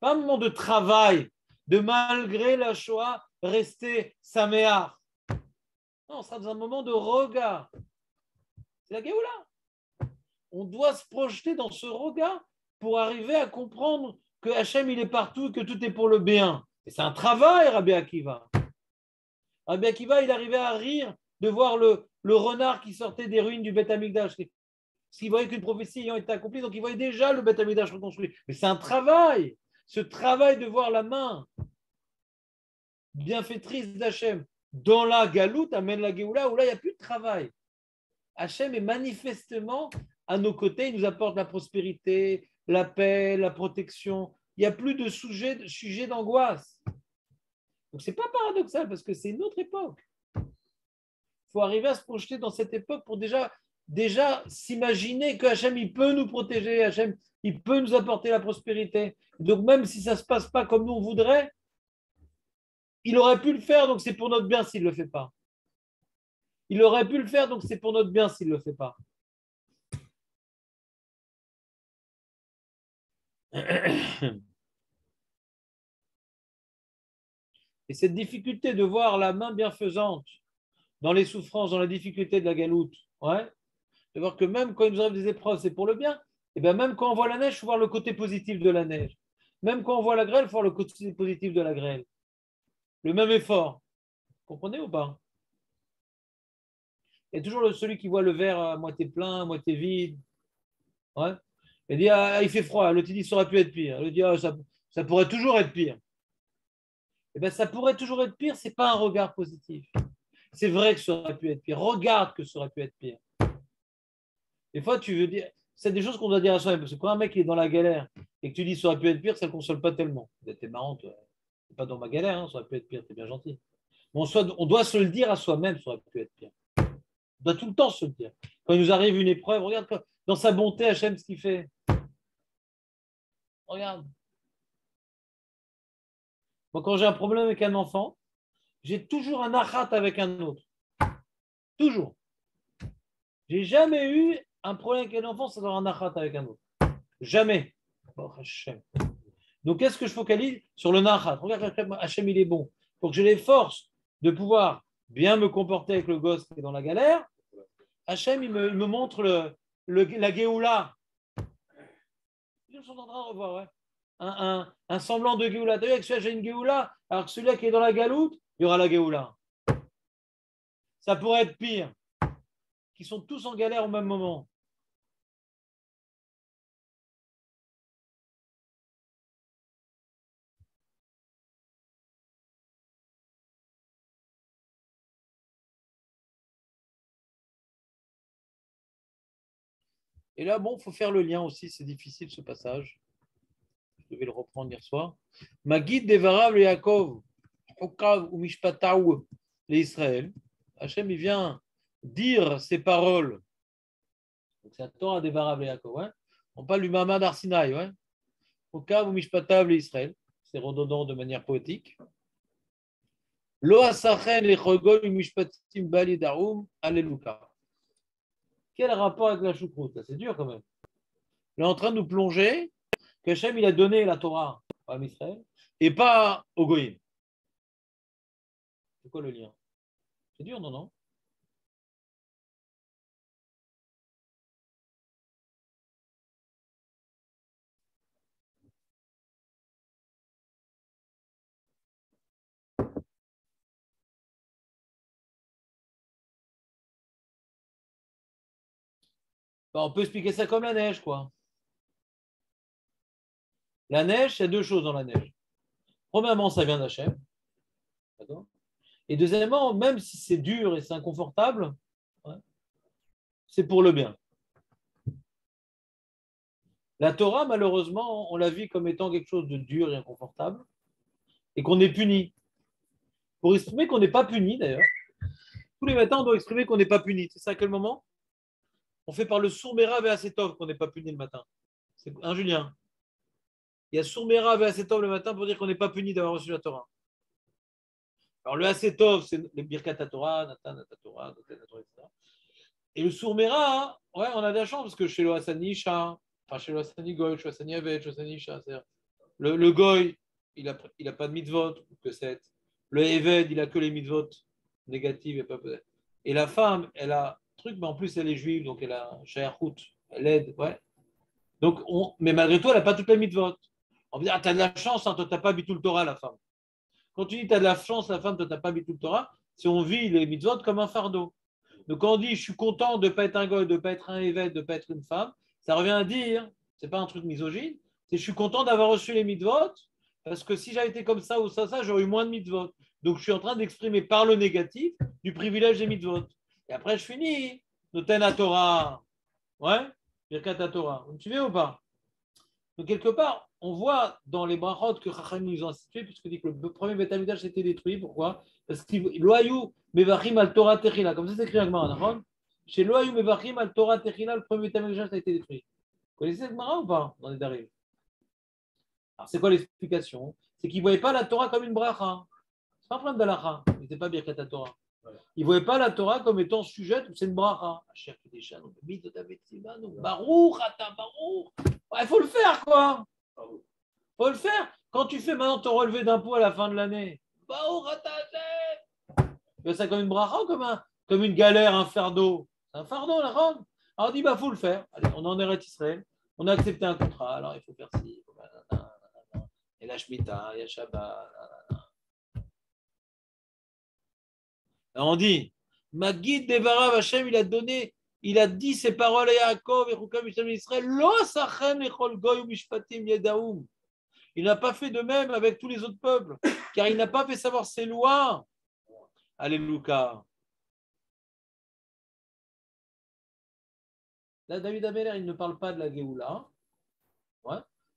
pas un moment de travail, de malgré la Shoah, rester saméar. Non, ça sera un moment de regard. C'est la Géoula on doit se projeter dans ce regard pour arriver à comprendre que Hachem, il est partout, que tout est pour le bien. Et c'est un travail, Rabbi Akiva. Rabbi Akiva, il arrivait à rire de voir le, renard qui sortait des ruines du Beth. Parce qu'il voyait qu'une prophétie ayant été accomplie, donc il voyait déjà le Beth Amikdash reconstruit. Mais c'est un travail, ce travail de voir la main bienfaitrice d'Hachem dans la galoute amène la Géoula, où là, il n'y a plus de travail. Hachem est manifestement à nos côtés, il nous apporte la prospérité, la paix, la protection. Il n'y a plus de sujet, sujet d'angoisse. Donc ce n'est pas paradoxal parce que c'est une autre époque. Il faut arriver à se projeter dans cette époque pour déjà, déjà s'imaginer que Hachem, il peut nous protéger, Hachem, il peut nous apporter la prospérité. Donc même si ça ne se passe pas comme nous on voudrait, il aurait pu le faire, donc c'est pour notre bien s'il ne le fait pas. Il aurait pu le faire, donc c'est pour notre bien s'il ne le fait pas. Et cette difficulté de voir la main bienfaisante dans les souffrances, dans la difficulté de la galoute, ouais, de voir que même quand il nous arrive des épreuves, c'est pour le bien, et bien même quand on voit la neige, il faut voir le côté positif de la neige. Même quand on voit la grêle, il faut voir le côté positif de la grêle. Le même effort. Comprenez ou pas? Il y a toujours celui qui voit le verre à moitié plein, à moitié vide. Ouais. Il dit, ah, il fait froid. L'autre dit, ça aurait pu être pire. Il dit, ah, ça, pourrait toujours être pire. Eh bien, ça pourrait toujours être pire, ce n'est pas un regard positif. C'est vrai que ça aurait pu être pire. Regarde que ça aurait pu être pire. Des fois, tu veux dire, c'est des choses qu'on doit dire à soi-même. Parce que quand un mec est dans la galère et que tu dis ça aurait pu être pire, ça ne console pas tellement. T'es marrant. T'es pas dans ma galère, hein, ça aurait pu être pire, t'es bien gentil. on, doit se le dire à soi-même, ça aurait pu être pire. On doit tout le temps se le dire. Quand il nous arrive une épreuve, regarde dans sa bonté, Hachem, ce qu'il fait. Regarde. Moi, quand j'ai un problème avec un enfant, j'ai toujours un achat avec un autre. Toujours. J'ai jamais eu un problème avec un enfant sans avoir un achat avec un autre. Jamais. Donc, qu'est-ce que je focalise Sur le nachat? Regarde, Hachem, il est bon. Pour que j'ai les forces de pouvoir bien me comporter avec le gosse qui est dans la galère, Hachem, il me, montre la Géoula. Ils sont en train de revoir, ouais. Un, semblant de Géoula. Avec celui-là, j'ai une Géoula, alors que celui-là qui est dans la galoute, il y aura la Géoula. Ça pourrait être pire. Qui sont tous en galère au même moment. Et là, bon, il faut faire le lien aussi, c'est difficile ce passage. Je devais le reprendre hier soir. Magid devarav Yaakov, Okav ou Mishpataou, les Israël. Hachem, il vient dire ces paroles. Donc c'est un Torah devarav Yaakov. Hein? On parle du Mamad Arsinaï. Ouais? Okav ou Mishpataou, les Israël. C'est redondant de manière poétique. Lo asachen le chogol mishpatim bali darum, alléluia. Quel rapport avec la choucroute? C'est dur quand même. Il est en train de nous plonger que Hachem, il a donné la Torah à Israël et pas au Goïm. C'est quoi le lien? C'est dur, non, non? Ben, on peut expliquer ça comme la neige, quoi. La neige, il y a deux choses dans la neige. Premièrement, ça vient d'Hachem. Et deuxièmement, même si c'est dur et c'est inconfortable, c'est pour le bien. La Torah, malheureusement, on la vit comme étant quelque chose de dur et inconfortable et qu'on est puni. Pour exprimer qu'on n'est pas puni, d'ailleurs, tous les matins, on doit exprimer qu'on n'est pas puni. C'est ça à quel moment? On fait par le sourmera et Asetov qu'on n'est pas puni le matin. C'est un Julien. Il y a sourmera et Asetov le matin pour dire qu'on n'est pas puni d'avoir reçu la Torah. Alors le Asetov, c'est le Birkat Torah, Natan Torah, etc. Et le sourmera, ouais, on a de la chance parce que chez le Hassani Isha, enfin chez le Hassani Goy, chez le Hassani Avet, chez le Hassani Isha, le, le Goy, il n'a il a pas de mitzvot, que 7. Le Eved, il a que les mitzvot négatives et pas peut-être. Et la femme, elle a truc, mais en plus elle est juive, donc elle a Shayachut, elle aide, ouais. Donc, on, mais malgré tout, elle n'a pas toutes les mitzvot. On dire, ah, t'as de la chance, hein, toi, t'as pas tout le Torah, la femme. Quand tu dis t'as de la chance, la femme, toi, t'as pas tout le Torah, si on vit les mitzvot comme un fardeau. Donc, quand on dit, je suis content de ne pas être un goy, de ne pas être un évêque, de ne pas être une femme, ça revient à dire, c'est pas un truc misogyne, c'est je suis content d'avoir reçu les mitzvot, parce que si j'avais été comme ça ou ça, ça, j'aurais eu moins de mitzvot. Donc, je suis en train d'exprimer par le négatif du privilège des mitzvot. Et après, je finis. Noten Torah. Ouais Birkat Torah. Vous me suivez ou pas? Donc, quelque part, on voit dans les brachot que Chacham nous ont institué, puisque dit que le premier Betamidach s'était détruit. Pourquoi? Parce que Loayou Mevachim al Torah Techila. Comme ça, c'est écrit Gemara, Chez Loayou Mevachim al Torah Techila, le premier Betamidach a été détruit. Vous connaissez cette Gemara ou pas dans les Darim Alors, c'est quoi l'explication? C'est qu'ils ne voyaient pas la Torah comme une bracha. C'est pas un problème d'Alacha. Il n'était pas Birkat Torah. Ils ne voyaient pas la Torah comme étant sujette c'est une bracha. Il faut le faire, quoi. Il faut le faire. Quand tu fais maintenant ton relevé d'impôt à la fin de l'année, tu ça comme une bracha comme, un, comme une galère, un fardeau? C'est un fardeau, la ronde. Alors on dit, bah, faut le faire. Allez, on en est Israël. On a accepté un contrat. Alors il faut faire ci. Et la Shemitah, il y a Shabbat. On dit, Magid Devarav Hashem, il a donné, il a dit ces paroles à Yaakov. Il n'a pas fait de même avec tous les autres peuples, car il n'a pas fait savoir ses lois. Alléluia. Là, David Ameller, il ne parle pas de la Géoula.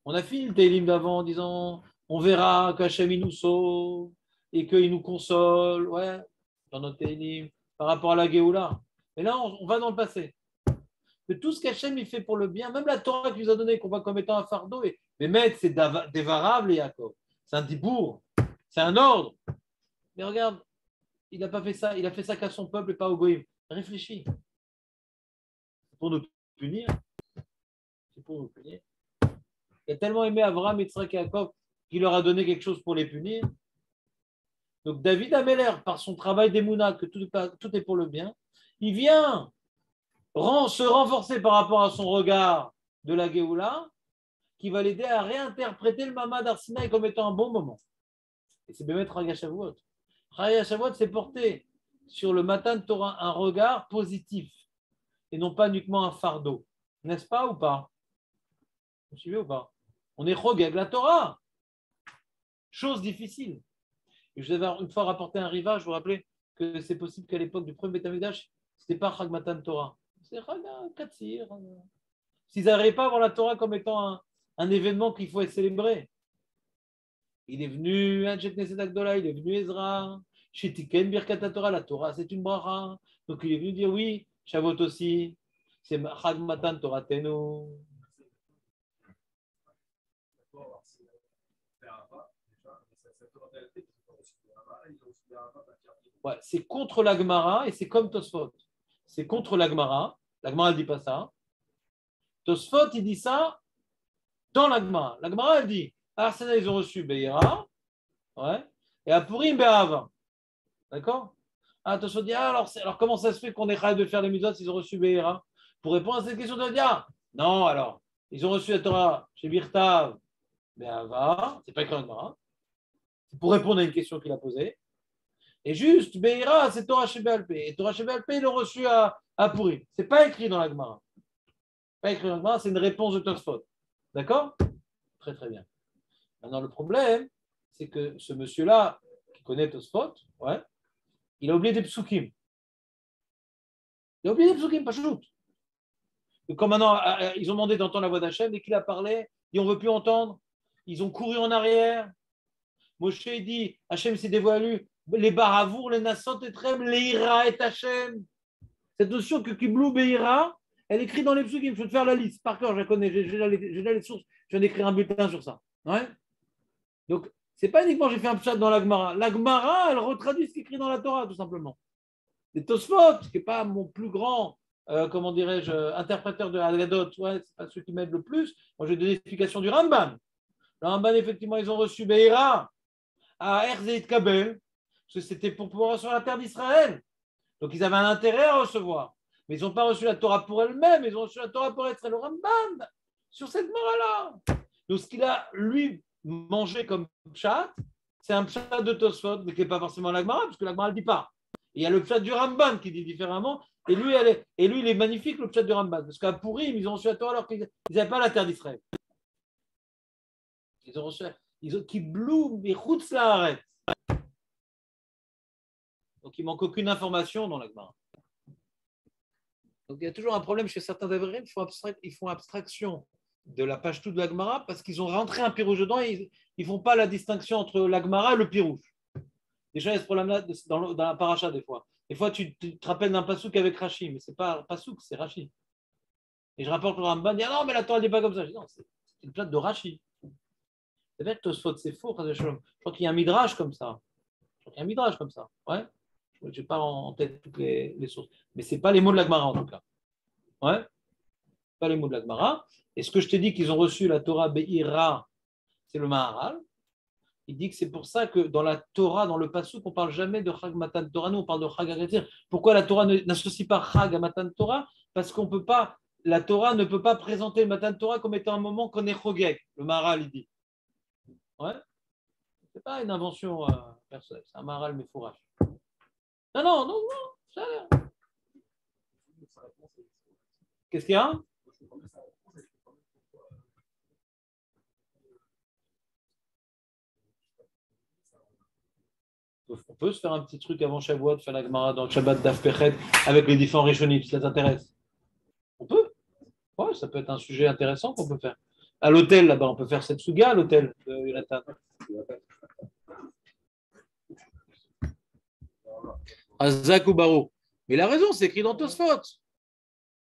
On a fini le Télim d'avant en disant on verra qu'Hachem nous sauve et qu'il nous console. Dans notre Télim, par rapport à la Géoula. Et là, on, va dans le passé. Que tout ce qu'Hachem il fait pour le bien, même la Torah qu'il nous a donné, qu'on voit comme étant un fardeau, et, mais maître, c'est dévarable, Yaakov. C'est un dibour, c'est un ordre. Mais regarde, il n'a pas fait ça, il a fait ça qu'à son peuple et pas au Goïm. Réfléchis. C'est pour nous punir. C'est pour nous punir. Il a tellement aimé Abraham, Yitzhak et Jacob qu'il leur a donné quelque chose pour les punir. Donc David Ameller, par son travail d'Emouna, que tout, est pour le bien, il vient se renforcer par rapport à son regard de la Géoula, qui va l'aider à réinterpréter le Mama d'Arsinaï comme étant un bon moment. Et c'est Bémet Raga Shavuot. Raga Shavuot, c'est porter sur le matin de Torah un regard positif et non pas uniquement un fardeau. N'est-ce pas ou pas? Vous suivez ou pas? On est avec la Torah. Chose difficile. Je vous avais une fois rapporté un rivage, je vous rappelez que c'est possible qu'à l'époque du premier Betamidash, ce n'était pas Chag Torah. C'est Katsir. S'ils n'arrivaient pas à voir la Torah comme étant un, événement qu'il faut célébrer. Il est venu, il est venu Ezra, Shetiken Birkat Torah, la Torah c'est une bracha. Donc il est venu dire oui, Shavuot aussi, c'est Chag Matan Torah Tenu. Ouais, c'est contre l'Agmara et c'est comme Tosfot. C'est contre l'Agmara. L'Agmara ne dit pas ça. Tosfot, il dit ça dans l'Agmara. L'Agmara, elle dit Arsena, ils ont reçu Beira. Ouais. Et à Purim, Be'ava. D'accord? Ah, Tosfot dit ah, alors, alors, comment ça se fait qu'on est capable de faire les mitzvot s'ils ont reçu Beira? Pour répondre à cette question, dire ah, non, alors, ils ont reçu la Torah chez Birtav, Be'ava. C'est pas écrit dans l'Agmara. Pour répondre à une question qu'il a posée. Et juste, Beira, c'est Torah Shebelpe. Et Torah Shebelpe, ils l'ont reçu à, à. Ce n'est pas écrit dans la Gemara. Pas écrit dans la Gemara, c'est une réponse de Tosfot. D'accord? Très très bien. Maintenant, le problème, c'est que ce monsieur-là, qui connaît Tosfot, ouais, il a oublié des psukim. Il a oublié des psukim, pas chouette. Comme maintenant, euh, euh, ils ont demandé d'entendre la voix d'Hachem, dès qu'il a parlé, ne veut plus entendre. Ils ont couru en arrière. Moshe dit Hachem s'est dévoilé les baravour, les nassot et trem, les ira et Hachem. Cette notion que Kiblou Beira, elle écrit dans les psukim. Je vais te faire la liste. Par cœur, je la connais. J'ai là les, sources. Je viens d'écrire un bulletin sur ça. Ouais Donc, c'est pas uniquement j'ai fait un pshat dans l'Agmara. L'Agmara, elle retraduit ce qui est écrit dans la Torah, tout simplement. Les Tosfot, qui n'est pas mon plus grand, euh, comment dirais-je, interpréteur de Haggadot, ouais, c'est pas ceux qui m'aident le plus. Moi, j'ai donné l'explication du Ramban. Le Ramban, effectivement, ils ont reçu Beira à Erzeit Kabel, parce que c'était pour pouvoir recevoir la terre d'Israël. Donc ils avaient un intérêt à recevoir. Mais ils n'ont pas reçu la Torah pour elle-même, ils ont reçu la Torah pour être le Ramban sur cette mort-là. Donc ce qu'il a, lui, mangé comme chat, c'est un chat de Tosfot, mais qui n'est pas forcément l'Agmara, parce que l'Agmara ne dit pas. il y a le chat du Ramban qui dit différemment, et lui, et lui il est magnifique, le chat du Ramban, parce qu'à Pourim, ils ont reçu la Torah alors qu'ils n'avaient pas la terre d'Israël. Ils ont reçu, ils ont, qui mais la arrête. Donc il manque aucune information dans la Donc il y a toujours un problème chez certains Avrim, ils font, abstraction de la page tout de l'Agmara parce qu'ils ont rentré un pirouge dedans et ils ne font pas la distinction entre l'Agmara et le pirouge. Déjà, il y a ce problème-là dans, la paracha des fois. Des fois, tu, te rappelles d'un pasouk avec Rashi, mais ce n'est pas pasouk, c'est Rashi. Et je rapporte le Ramban, dit ah non, mais la Torah n'est pas comme ça. Je dis non, c'est une plate de Rashi. C'est vrai que c'est faux. Je crois qu'il y a un midrash comme ça. Je crois qu'il y a un midrash comme ça. Ouais. Je n'ai pas en tête toutes les, sources. Mais ce n'est pas les mots de l'Agmara en tout cas. Ouais Pas les mots de l'Agmara. Et ce que je t'ai dit qu'ils ont reçu la Torah Be'ira, c'est le Maharal. Il dit que c'est pour ça que dans la Torah, dans le Passouk, on ne parle jamais de Chag Matan Torah, nous on parle de Chag. Pourquoi la Torah n'associe pas Chag à Matan Torah? Parce qu'on peut pas, la Torah ne peut pas présenter le Matan Torah comme étant un moment qu'on est Chogek, le Maharal il dit. Ouais Ce n'est pas une invention euh, personnelle, c'est un Maharal mais fourrage. Non, non, non, non, Qu'est-ce qu'il y a? On peut se faire un petit truc avant Shavuot, faire la Gemara dans le Shabbat d'Afpechet avec les différents Rishonim, si ça t'intéresse. On peut Ouais, ça peut être un sujet intéressant qu'on peut faire. À l'hôtel, là-bas, on peut faire cette souga à l'hôtel de Yonatan. Azak ou Baro. Mais il a raison, c'est écrit dans Tosfot.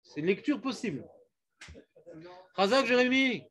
C'est une lecture possible. Razak, Jérémy.